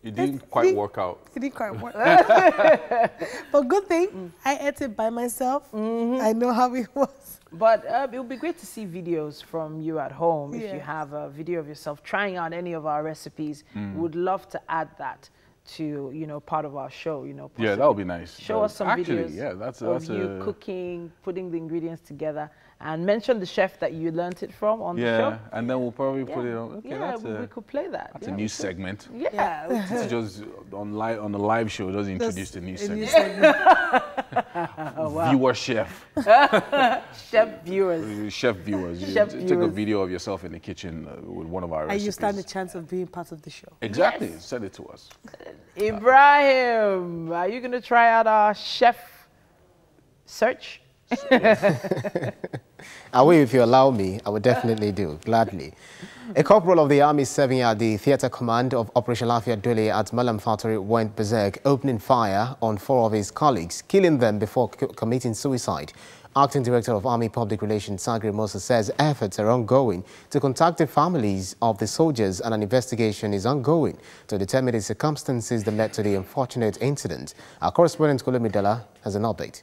It didn't quite work out. it didn't quite work. but good thing, I ate it by myself. I know how it was. But uh, it would be great to see videos from you at home. If you have a video of yourself trying out any of our recipes, Mm. would love to add that to you know part of our show. You know, Yeah, that would be nice. Show us some actually, videos yeah, that's a- of that's you a- cooking, putting the ingredients together, and mention the chef that you learnt it from on the show. Yeah, show. and then we'll probably put it on. Okay, yeah, that's we, a, we could play that. that's yeah, a new segment. Yeah. It's just on live on the live show. Just introduced a new a segment. new segment. Oh, wow. Viewer chef. chef viewers. Chef viewers. You Chef t- Take a video of yourself in the kitchen uh, with one of our And recipes. you stand a chance of being part of the show. Exactly. Send it to us. Ibrahim, are you going to try out our chef search? I will, if you allow me, I would definitely do, gladly. A corporal of the army serving at the theatre command of Operation Lafiya Dole at Malam Fatori went berserk, opening fire on four of his colleagues, killing them before committing suicide. Acting Director of Army Public Relations Sagir Musa says efforts are ongoing to contact the families of the soldiers and an investigation is ongoing to determine the circumstances that led to the unfortunate incident. Our correspondent Kolomidala has an update.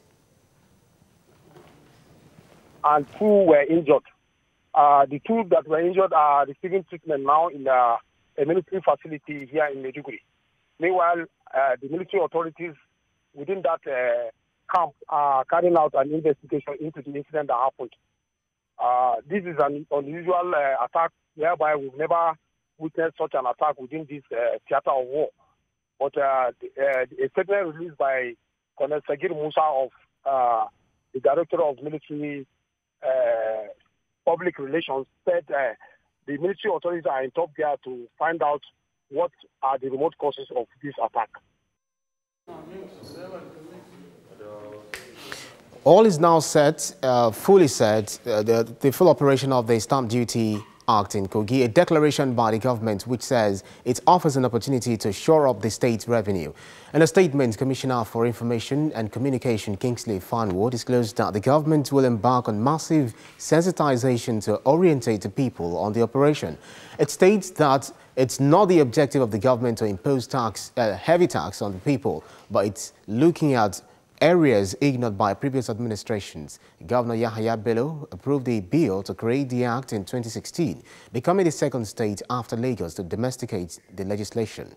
And two were injured. Uh, the two that were injured are receiving treatment now in uh, a military facility here in Maiduguri. Meanwhile, uh, the military authorities within that uh, camp are carrying out an investigation into the incident that happened. Uh, this is an unusual uh, attack whereby we've never witnessed such an attack within this theater of war. But a statement released by Colonel Sagir Musa of the Director of Military Public Relations said uh, the military authorities are in top gear to find out what are the remote causes of this attack. All is now set, uh, fully set, uh, the, the full operation of the Stamp Duty Act in Kogi, a declaration by the government which says it offers an opportunity to shore up the state's revenue. In a statement, Commissioner for Information and Communication Kingsley Fanwo disclosed that the government will embark on massive sensitization to orientate the people on the operation. It states that it's not the objective of the government to impose tax, uh, heavy tax on the people, but it's looking at areas ignored by previous administrations. Governor Yahaya Bello approved a bill to create the act in 2016, becoming the second state after Lagos to domesticate the legislation.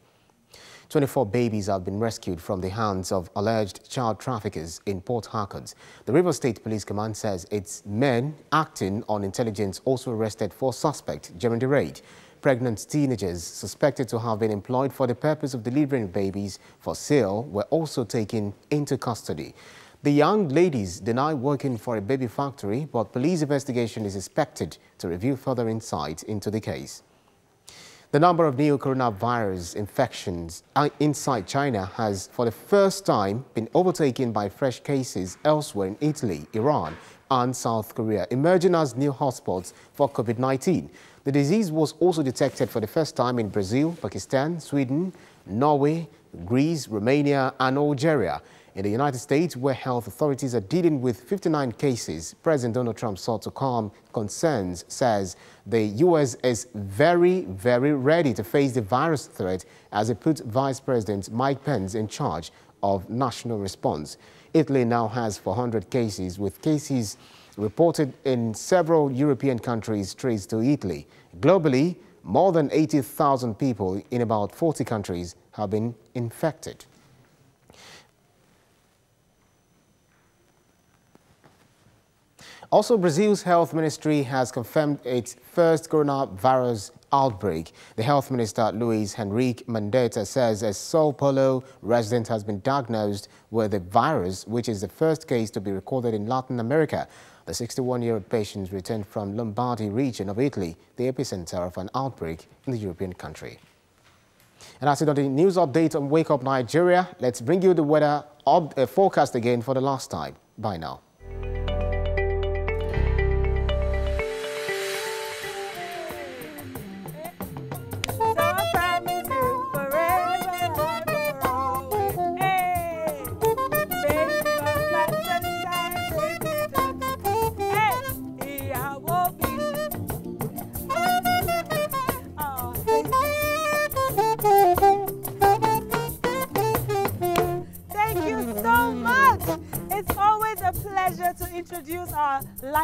24 babies have been rescued from the hands of alleged child traffickers in Port Harcourt. The River State Police Command says its men acting on intelligence also arrested four suspects during the raid. Pregnant teenagers suspected to have been employed for the purpose of delivering babies for sale were also taken into custody. The young ladies deny working for a baby factory, but police investigation is expected to reveal further insight into the case. The number of new coronavirus infections uh, inside China has, for the first time, been overtaken by fresh cases elsewhere in Italy, Iran and South Korea, emerging as new hotspots for COVID-19. The disease was also detected for the first time in Brazil, Pakistan, Sweden, Norway, Greece, Romania and Algeria. In the United States, where health authorities are dealing with 59 cases, President Donald Trump sought to calm concerns, says the U.S. is very, very ready to face the virus threat as it puts Vice President Mike Pence in charge of national response. Italy now has 400 cases, with cases reported in several European countries traced to Italy. Globally, more than 80,000 people in about 40 countries have been infected. Also, Brazil's health ministry has confirmed its first coronavirus outbreak. The health minister, Luis Henrique Mandetta, says a Sao Paulo resident has been diagnosed with the virus, which is the first case to be recorded in Latin America. The 61-year-old patient returned from Lombardy region of Italy, the epicenter of an outbreak in the European country. And as it on the news update on Wake Up Nigeria, let's bring you the weather uh, forecast again for the last time. Bye now.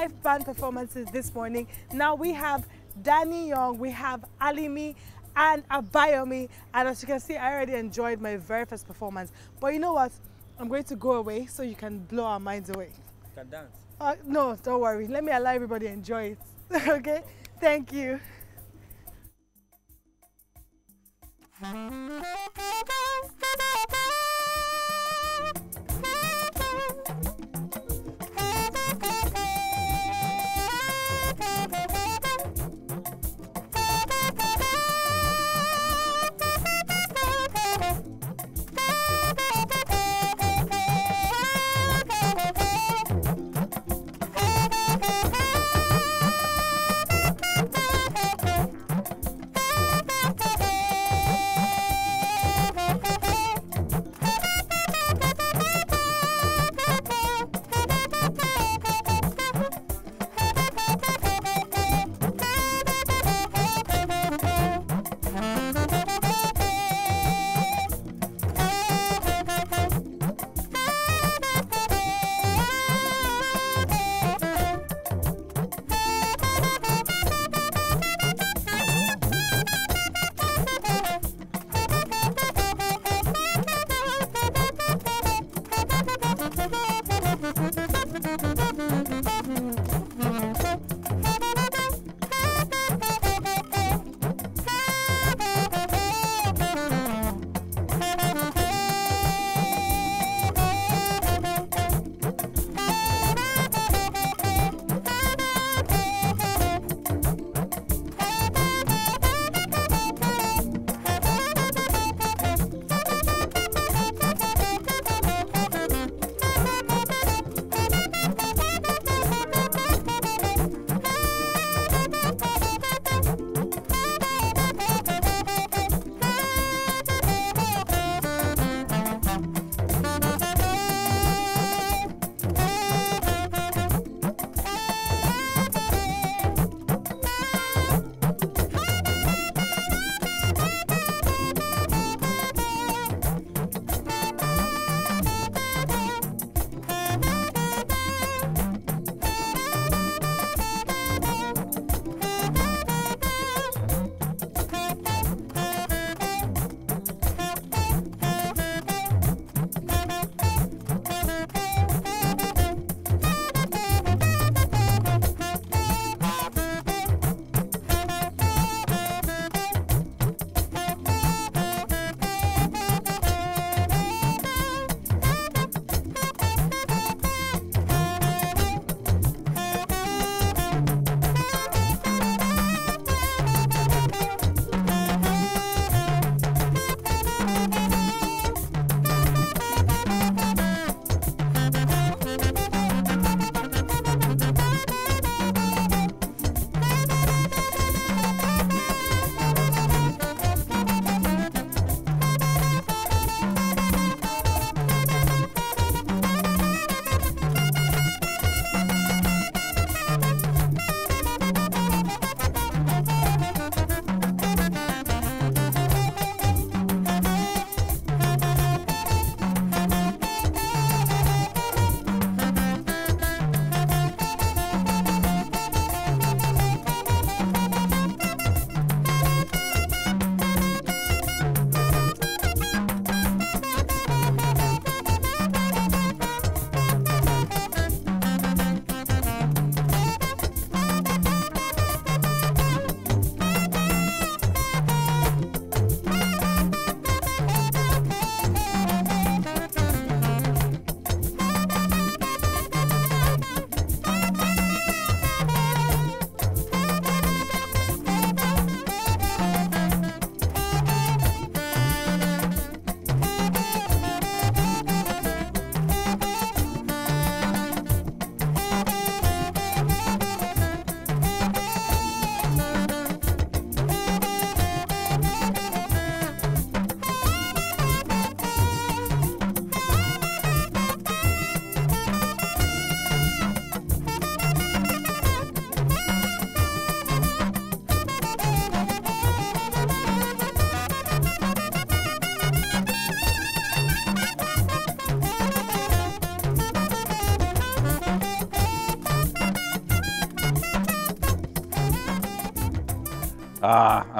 live band performances this morning. Now we have Danny Young, we have Alimi, and Abayomi. And as you can see, I already enjoyed my very first performance. But you know what? I'm going to go away so you can blow our minds away. You can dance. Uh, no, don't worry. Let me allow everybody enjoy it. okay? Thank you.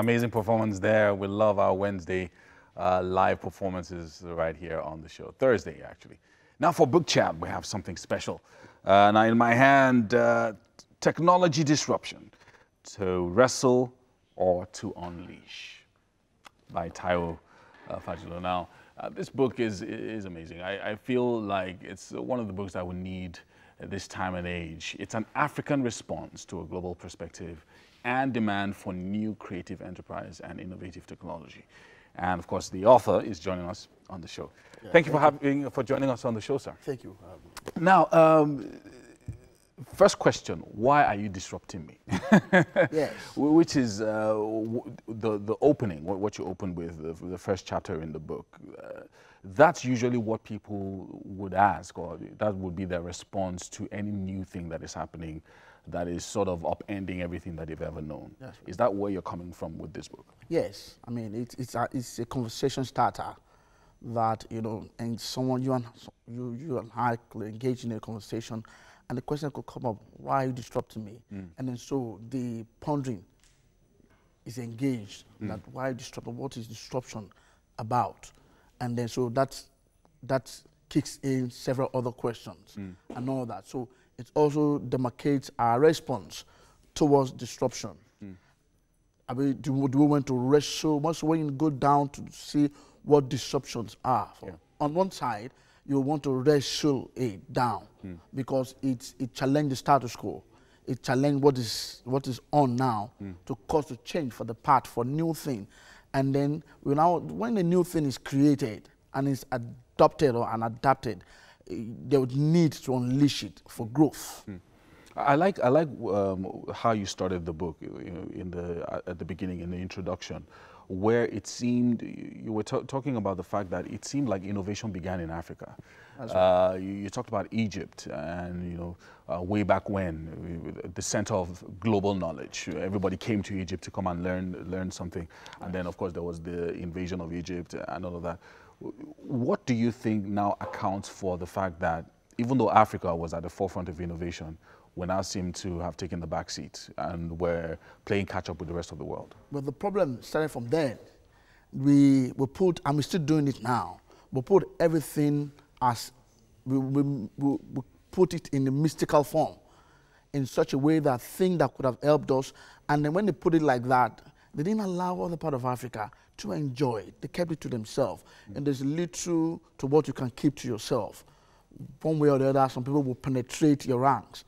amazing performance there. We love our Wednesday uh, live performances right here on the show. Thursday, actually. Now for book chat, we have something special. Uh, now in my hand, uh, technology disruption to wrestle or to unleash by Taiwo uh. Now, uh, this book is is amazing. I, I feel like it's one of the books that we need at this time and age. It's an African response to a global perspective and demand for new creative enterprise and innovative technology. And of course, the author is joining us on the show. Yeah, thank you for thank having for joining us on the show, sir. Thank you. Now, um, first question: Why are you disrupting me? Yes. Which is uh, w- the the opening, what, what you opened with, the, the first chapter in the book. Uh, that's usually what people would ask, or that would be their response to any new thing that is happening, that is sort of upending everything that they've ever known. That's Is that where you're coming from with this book? Yes, I mean it, it's a, it's a conversation starter that you know, and someone you and you you and I could engage in a conversation, and the question could come up: Why are you disrupting me? Mm. And then so the pondering is engaged. Mm. That why disruption? What is disruption about? And then so that that kicks in several other questions Mm. and all that. So it also demarcates our response towards disruption. Mm. I mean, do, we- do we want to wrestle? Once when you go down to see what disruptions are, for, on one side, you want to wrestle it down Mm. because it, it challenges the status quo. It challenges what is, what is on now Mm. to cause a change for the path, for new thing. And then we now, when a new thing is created and is adopted or and adapted, eh, they would need to unleash it for growth. I like I like um, how you started the book you know, in the at the beginning in the introduction, where it seemed you were ta- talking about the fact that it seemed like innovation began in Africa. That's Uh, you, you talked about Egypt and you know uh, way back when uh, the center of global knowledge. Everybody came to Egypt to come and learn learn something, and then of course there was the invasion of Egypt and all of that. What do you think now accounts for the fact that even though Africa was at the forefront of innovation, we now seem to have taken the back seat and we're playing catch up with the rest of the world? Well, the problem started from then. We, we put, and we're still doing it now, we put everything as, we, we, we, we put it in a mystical form in such a way that thing that could have helped us, and then when they put it like that, they didn't allow other part of Africa to enjoy it. They kept it to themselves. And there's little to what you can keep to yourself. One way or the other, some people will penetrate your ranks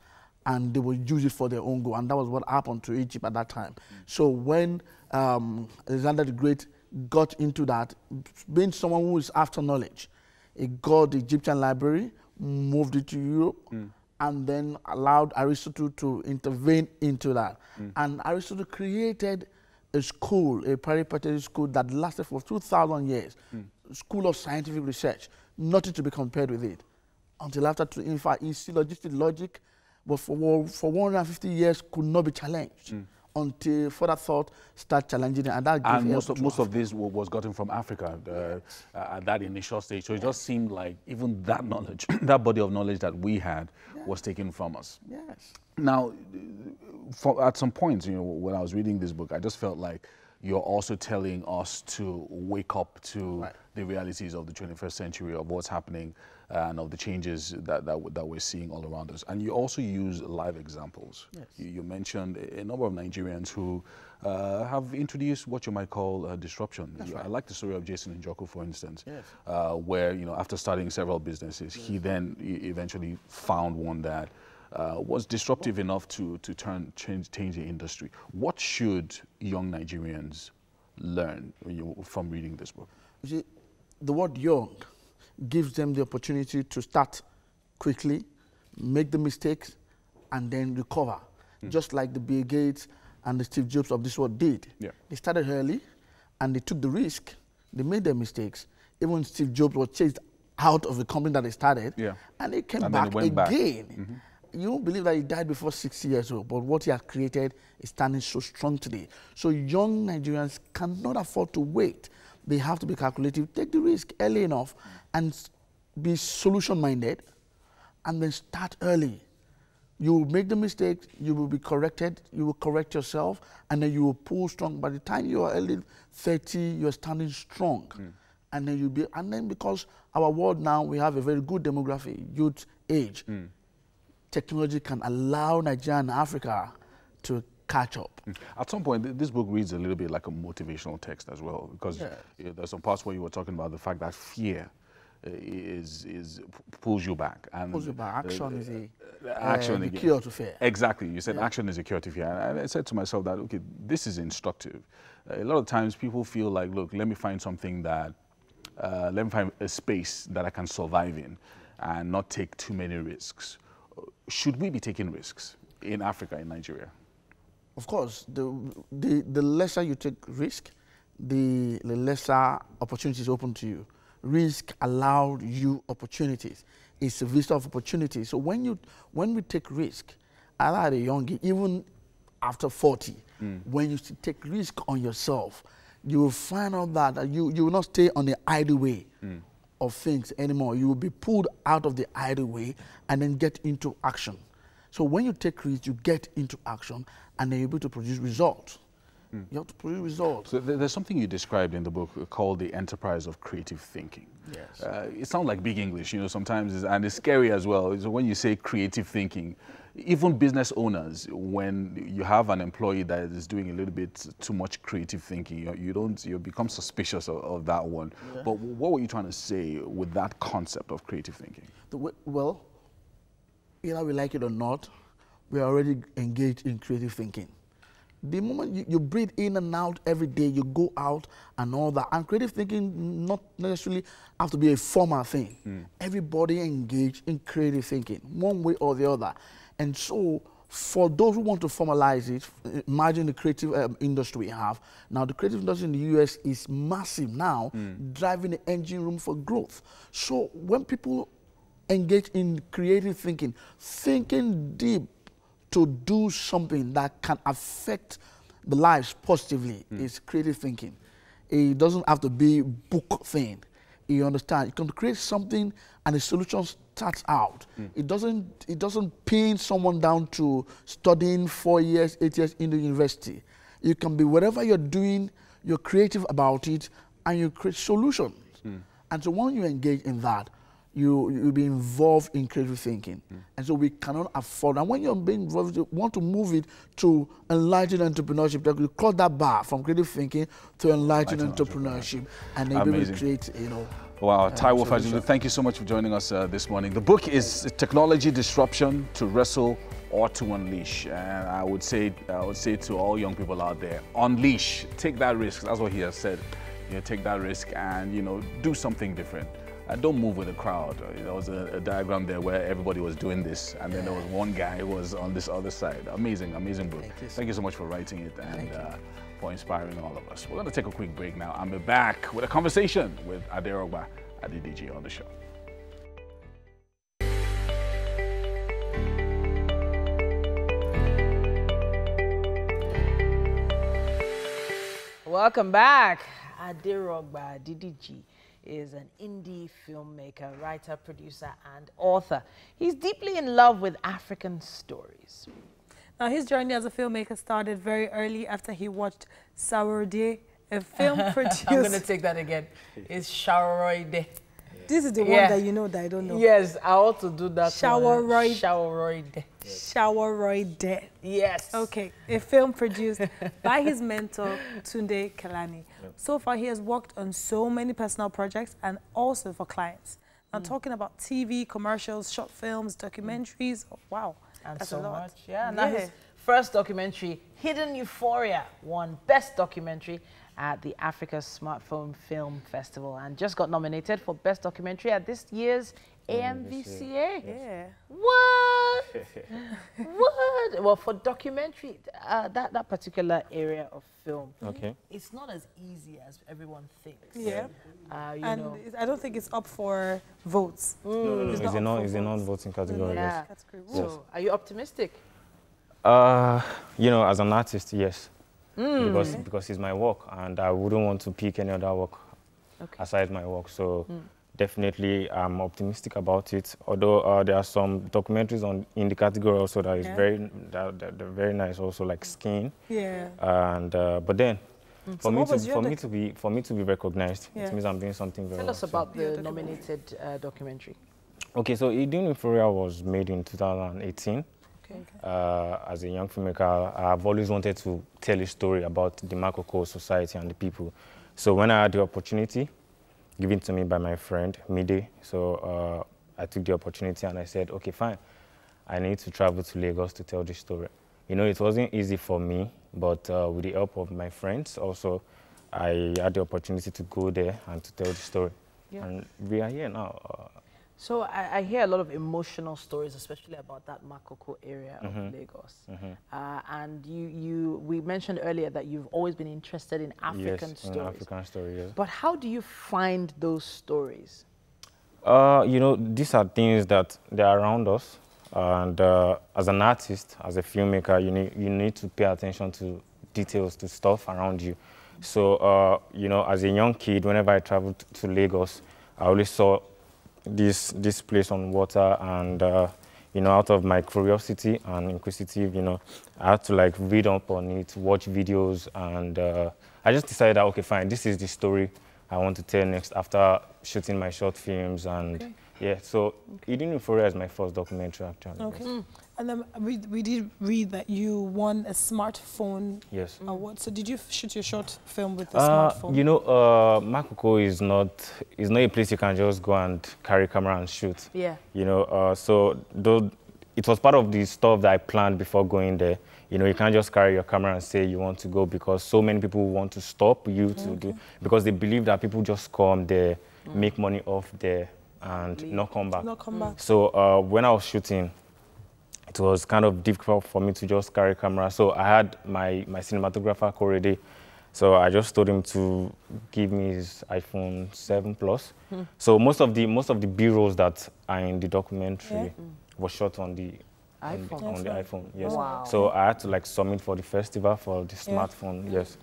and they will use it for their own goal. And that was what happened to Egypt at that time. So when um, Alexander the Great got into that, being someone who is after knowledge, he got the Egyptian library, moved it to Europe, and then allowed Aristotle to intervene into that. And Aristotle created a school, a peripatetic school that lasted for 2,000 years, hmm. school of scientific research, nothing to be compared with it. Until after, two, in fact, in syllogistic logic, but for, for 150 years could not be challenged hmm. Until further thought start challenging it. And that And most of, most of this was gotten from Africa uh, uh, at that initial stage. So it just seemed like even that knowledge, that body of knowledge that we had, was taken from us. Yes. Now, for, at some points, you know, when I was reading this book, I just felt like you're also telling us to wake up to the realities of the 21st century, of what's happening, uh, and of the changes that, that, that we're seeing all around us. And you also use live examples. Yes. You, you mentioned a number of Nigerians who uh, have introduced what you might call uh, disruption. You- I like the story of Jason Njoku, for instance, Yes. uh, where you know after starting several businesses, he then eventually found one that uh, was disruptive enough to to turn change change the industry. What should young Nigerians learn you from reading this book? You see, the word young gives them the opportunity to start quickly, make the mistakes, and then recover. Just like the Bill Gates and the Steve Jobs of this world did. Yeah. They started early and they took the risk. They made their mistakes. Even Steve Jobs was chased out of the company that they started. Yeah. And he came And back went back. again. You won't believe that he died before 60 years old, but what he has created is standing so strong today. So young Nigerians cannot afford to wait. They have to be calculative, take the risk early enough, and be solution minded, and then start early. You will make the mistake, you will be corrected, you will correct yourself, and then you will pull strong. By the time you are early 30, you're standing strong. Hmm. And then you'll be, and then because our world now, we have a very good demography, youth age. Hmm. Technology can allow Nigeria and Africa to catch up. At some point, this book reads a little bit like a motivational text as well, because Yeah. there's some parts where you were talking about the fact that fear uh, is is pulls you back. And Pulls you back. uh, Action is a- uh, action uh, the cure to fear. Exactly. You said Yeah. action is a cure to fear, and I said to myself that okay, this is instructive. Uh, a lot of times, people feel like, look, let me find something that, uh, let me find a space that I can survive in, and not take too many risks. Should we be taking risks in Africa, in Nigeria? Of course, the, the, the lesser you take risk, the, the lesser opportunities open to you. Risk allowed you opportunities. It's a vista of opportunities. So when, you, when we take risk, at a young age, even after 40, mm. when you take risk on yourself, you will find out that you, you will not stay on the idle way mm. Of things anymore. You will be pulled out of the idle way and then get into action. So when you take risk, you get into action and you're able to produce results. You have to produce results. So there's something you described in the book called the enterprise of creative thinking. Yes. Uh, it sounds like big English, you know, sometimes, and it's scary as well. So when you say creative thinking, even business owners, when you have an employee that is doing a little bit too much creative thinking, you, you don't, you become suspicious of, of that one. Yeah. But what were you trying to say with that concept of creative thinking? The well, either we like it or not, we are already engaged in creative thinking. The moment you, you breathe in and out every day, you go out and all that. And creative thinking not necessarily have to be a formal thing. Hmm. Everybody engaged in creative thinking, one way or the other. And so, for those who want to formalize it, imagine the creative um, industry we have. Now, the creative industry in the US is massive now, driving the engine room for growth. So, when people engage in creative thinking, thinking deep to do something that can affect the lives positively is creative thinking. It doesn't have to be book thing. You understand? You can create something and the solution starts out. It doesn't it doesn't pin someone down to studying four years, eight years in the university. You can be whatever you're doing, you're creative about it, and you create solutions. And so when you engage in that, you you'll be involved in creative thinking. And so we cannot afford. And when you're being involved, you want to move it to enlightened entrepreneurship. That you cross that bar from creative thinking to enlightened Enlightened entrepreneurship, and then be able to create, you know. Wow, Taiwo solutions. Thank you so much for joining us uh, this morning. The book is Technology Disruption to Wrestle or to Unleash. And I would say, I would say to all young people out there, unleash, take that risk. That's what he has said. You know, take that risk and you know, do something different. And don't move with the crowd. Uh, There was a, a diagram there where everybody was doing this, and then there was one guy who was on this other side. Amazing, amazing book. Thank you, so much for writing it and uh, for inspiring all of us. We're going to take a quick break now and be back with a conversation with Aderogba Adediji on the show. Welcome back. Aderogba Didiji is an indie filmmaker, writer, producer, and author. He's deeply in love with African stories. Now, his journey as a filmmaker started very early after he watched Saurde, a film produced. I'm going to take that again. It's Saworoide. This is the Yeah. one that you know that I don't know. Yes, I ought to do that. Shawaroid. Saworoide. Saworoide. Yes. Okay, a film produced by his mentor, Tunde Kelani. So far, he has worked on so many personal projects and also for clients. I'm Mm. talking about TV, commercials, short films, documentaries. Oh, wow, And that's so much. Yeah. And Now his first documentary, Hidden Euphoria, won Best Documentary at the Africa Smartphone Film Festival and just got nominated for Best Documentary at this year's AMVCA. Yeah. What? what? Well, for documentary, uh, that, that particular area of film, Okay. it's not as easy as everyone thinks. Yeah. Uh, you and know. it- I don't think it's up for votes. No, no, no. It's It's, not a up it's a non-voting category. Yeah. Yes. So, Yes. are you optimistic? Uh, you know, as an artist, yes. Mm. Because because it's my work, and I wouldn't want to pick any other work Okay. aside my work. So Mm. Definitely I'm optimistic about it. Although uh, there are some documentaries on in the category also that is Yeah. very that, that, they're very nice also like Skin. Yeah. And uh, but then. Mm. For So me to for me to be for me to be recognized, Yeah. it means I'm doing something very Tell well. us so- about the nominated uh, documentary. Okay, so Idun Euphoria was made in 2018. Okay. Uh, as a young filmmaker, I've always wanted to tell a story about the Makoko society and the people. So when I had the opportunity given to me by my friend, Mide, so uh, I took the opportunity and I said, okay, fine. I need to travel to Lagos to tell this story. You know, it wasn't easy for me, but uh, with the help of my friends also, I had the opportunity to go there and to tell the story. Yeah. And we are here now. Uh, So I, I hear a lot of emotional stories, especially about that Makoko area Mhm. of Lagos. Mhm. Uh, and you, you, we mentioned earlier that you've always been interested in African yes, stories. An African story, yes. But how do you find those stories? Uh, you know, these are things that they're around us. And uh, as an artist, as a filmmaker, you need, you need to pay attention to details, to stuff around you. So, uh, you know, as a young kid, whenever I traveled to Lagos, I always saw this, this place on water and, uh, you know, out of my curiosity and inquisitive, you know, I had to like read up on it, watch videos, and uh, I just decided, that, okay, fine, this is the story I want to tell next after shooting my short films and Okay. Yeah. So Eden Euphoria is my first documentary actually. Okay. And then we, we did read that you won a smartphone Yes. award. So did you shoot your short film with a Uh, smartphone? you know, uh, Makoko is not is not a place you can just go and carry camera and shoot. Yeah. You know, uh, so though it was part of the stuff that I planned before going there. You know, you can't just carry your camera and say you want to go because so many people want to stop you to do because they believe that people just come there, make money off there, and not come back. Not come back. So uh, when I was shooting, it was kind of difficult for me to just carry camera. So I had my, my cinematographer, Korede. So I just told him to give me his iPhone 7 Plus. Hmm. So most of the most of the B-rolls that are in the documentary Yeah. was shot on the on, iPhone. on the iPhone. Yes. Wow. So I had to like submit for the festival for the Yeah. smartphone. Yes.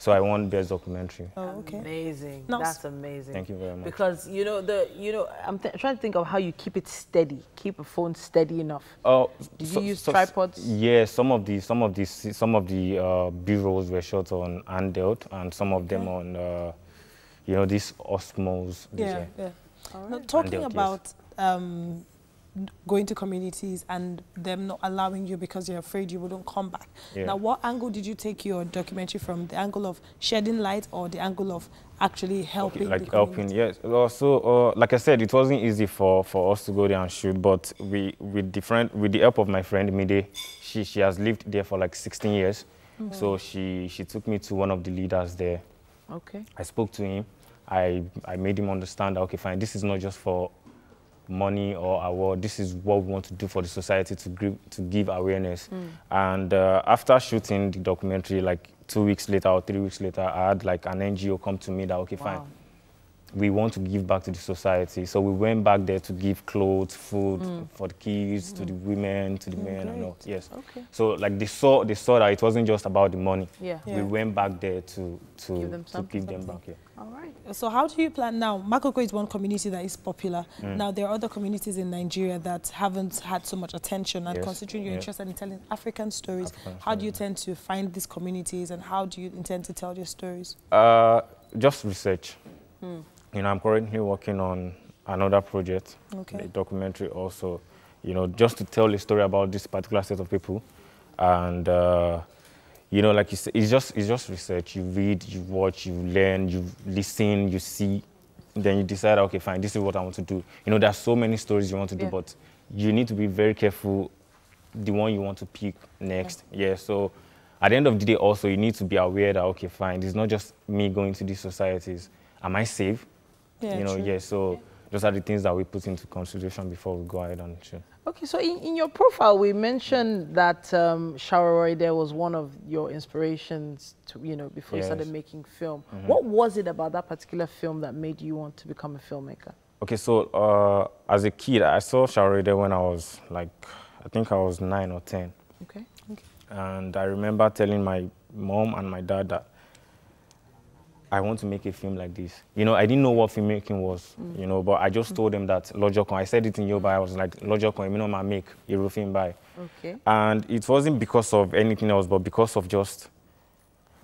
So I won best documentary. Oh, okay. Amazing. Now, That's amazing. Thank you very much. Because you know the you know I'm th- trying to think of how you keep it steady, keep a phone steady enough. Oh, Did so- you use so- tripods? Yeah, some of the some of the some of the uh, B-rolls were shot on handheld, and some of them Okay. on, uh, you know, these Osmos. these, Yeah, uh, yeah. Now, talking Handheld, yes. about um, going to communities and them not allowing you because you're afraid you wouldn't come back. Yeah. Now, what angle did you take your documentary from? The angle of shedding light or the angle of actually helping? like the helping, yes. Uh, so, uh, like I said, it wasn't easy for, for us to go there and shoot, but we, with different, with the help of my friend Mide, she, she has lived there for like 16 years. Mhm. So she, she took me to one of the leaders there. Okay. I spoke to him. I, I made him understand that, okay, fine, this is not just for money or award. This is what we want to do for the society to give, to give awareness. Mm. And uh, after shooting the documentary, like two weeks later or three weeks later, I had like an NGO come to me that, okay, fine, we want to give back to the society. So we went back there to give clothes, food Mm. for the kids, to the women, to the men, and all. Yes. Okay. So like they saw, they saw that it wasn't just about the money. Yeah. We went back there to to Give them to something, give them back. Yeah. All right. So how do you plan now? Makoko is one community that is popular. Mm. Now there are other communities in Nigeria that haven't had so much attention. And Yes, considering you're yeah. interested in telling African stories, African how do you tend to find these communities and how do you intend to tell your stories? Uh, just research. Hmm. You know, I'm currently working on another project, Okay. a documentary also, you know, just to tell a story about this particular set of people. And, uh, you know, like you say, it's just, it's just research. You read, you watch, you learn, you listen, you see, then you decide, okay, fine, this is what I want to do. You know, there are so many stories you want to do, Yeah. but you need to be very careful the one you want to pick next. Yeah. So at the end of the day, also you need to be aware that okay, fine, it's not just me going to these societies. Am I safe? Yeah, you know, true. yeah. So those are the things that we put into consideration before we go ahead and shoot. Okay, so in, in your profile, we mentioned that um, Shawaroi there was one of your inspirations to, you know, before you started making film. Mhm. What was it about that particular film that made you want to become a filmmaker? Okay, so uh, as a kid, I saw Saworoide when I was like, I think I was nine or ten. Okay. Okay. And I remember telling my mom and my dad that I want to make a film like this. You know, I didn't know what filmmaking was, Mm. you know, but I just told them that Lojokon, I said it in Yoruba, I was like, Lojokon, you know, I make a film by. Okay. And it wasn't because of anything else, but because of just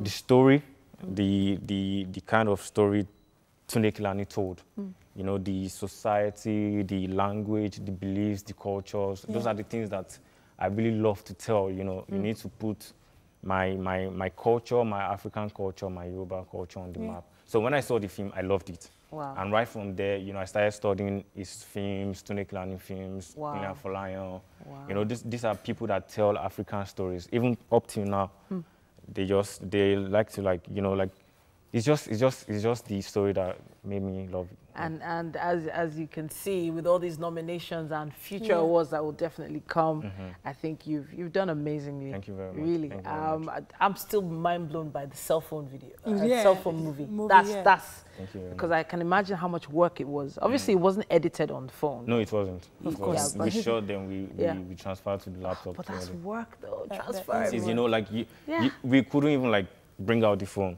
the story, the, the, the kind of story Tunde Kelani told. Mm. You know, the society, the language, the beliefs, the cultures. Those are the things that I really love to tell. You know, you Mm. need to put my, my, my culture, my African culture, my Yoruba culture on the Yeah. map. So when I saw the film, I loved it. Wow. And right from there, you know, I started studying his films, Tunde Kelani films, Wow. Afolayan. Wow. You know, this, these are people that tell African stories. Even up till now, Hmm. they just they like to like you know like it's just it's just it's just the story that made me love it. And and as as you can see, with all these nominations and future Yeah. awards that will definitely come, Mhm. I think you've you've done amazingly. Thank you very much. Really, Thank you very um, I, I'm still mind blown by the cell phone video, uh, Yeah. cell phone movie. Movie, that's yeah. that's Thank you very because I can imagine how much work it was. Obviously, it wasn't edited on phone. No, it wasn't. Of It course. was- Yeah, we but- shot them. We, we, Yeah. we transferred to the laptop. But that's work though. that Transfer. is It is, you know, like you, Yeah. you, we couldn't even like bring out the phone.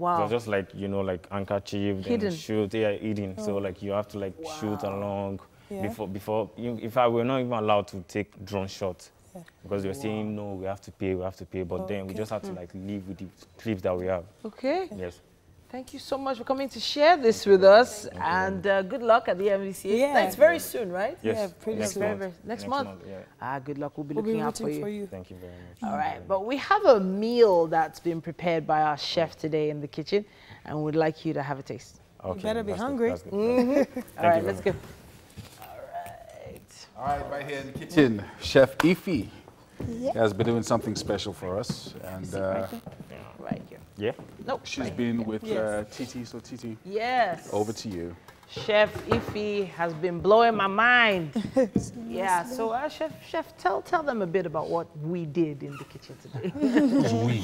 Wow. was just like you know, like handkerchief, Hidden. shoot, yeah, hidden. So Oh. like you have to like shoot along Yeah. before before. You, in fact, we're not even allowed to take drone shots because they were saying no, we have to pay, we have to pay. But then we just have to Hmm. like live with the clips that we have. Okay. Yes. Thank you so much for coming to share this with us, and uh, good luck at the AMVCA. Yeah. That's very soon, right? Yes. Yeah, pretty next soon. Very, month. very next, Next month. month, yeah. Ah, good luck. We'll be We'll be looking out rooting for for you. you. Thank you very much. All right, but we have a meal that's been prepared by our chef today in the kitchen, and we'd like you to have a taste. Okay, better be that's good, hungry. that's good. Mhm. All Thank right, you very let's go. All right. All right, right here in the kitchen, Chef Ify has been doing something special for us, and uh, Right here. Yeah. Nope. she's right been here. with Yes. uh, Titi. So Titi, Yes. over to you. Chef Ify has been blowing my mind. yeah. So, uh, Chef, Chef, tell tell them a bit about what we did in the kitchen today. we.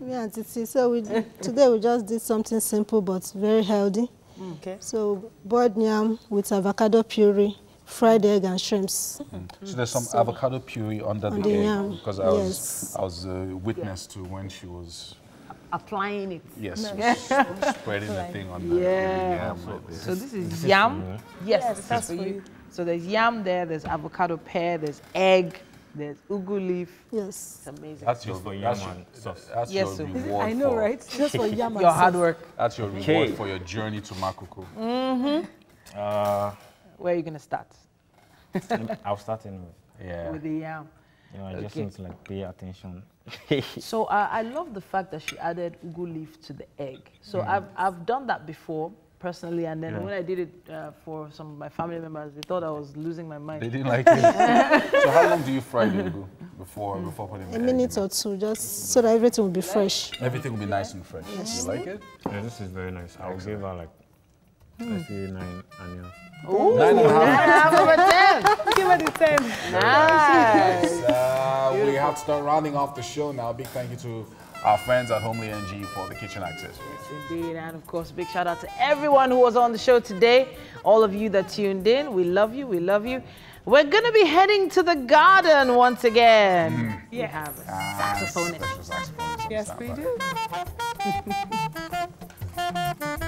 Me and Titi. So we, today we just did something simple but very healthy. Okay. So boiled yam with avocado puree, fried egg and shrimps. So there's some avocado puree under the, the egg yam, because I was yes. I was a witness to when she was Applying it. yes Yeah. spreading the thing on the Yeah. yam like. So this is yam. Yes, Yes, that's for for you. you. So there's yam there, there's avocado pear, there's egg, there's ugu leaf. Yes. It's amazing. That's your Just for that's yam your, and sauce. that's Yes, your sir. reward. I know, for, right? Just for yam and Your hard work. That's your reward Okay. for your journey to Makoko. Mm-hmm. Uh, Where are you gonna start? I'll start with, Yeah. With the yam. You know, I just Okay. need to like pay attention. So uh, I love the fact that she added ugu leaf to the egg. So I've, I've done that before personally, and then Yeah. when I did it uh, for some of my family members, they thought I was losing my mind. They didn't like it. so how long do you fry the ugu before before putting it in the A minute or two, just so that everything will be fresh. Everything will be nice and fresh. You like it? Yeah, this is very nice. I'll give her like, let's say nine and a half. Ooh, Nine and a half. nine and a half over ten. Give her the 10. Nice. Uh, we have to start rounding off the show now. Big thank you to our friends at Homely NG for the kitchen access. Indeed, and of course, big shout out to everyone who was on the show today. All of you that tuned in, we love you, we love you. We're gonna be heading to the garden once again. We Yes. have a saxophonist. Saxophone. Yes, we do.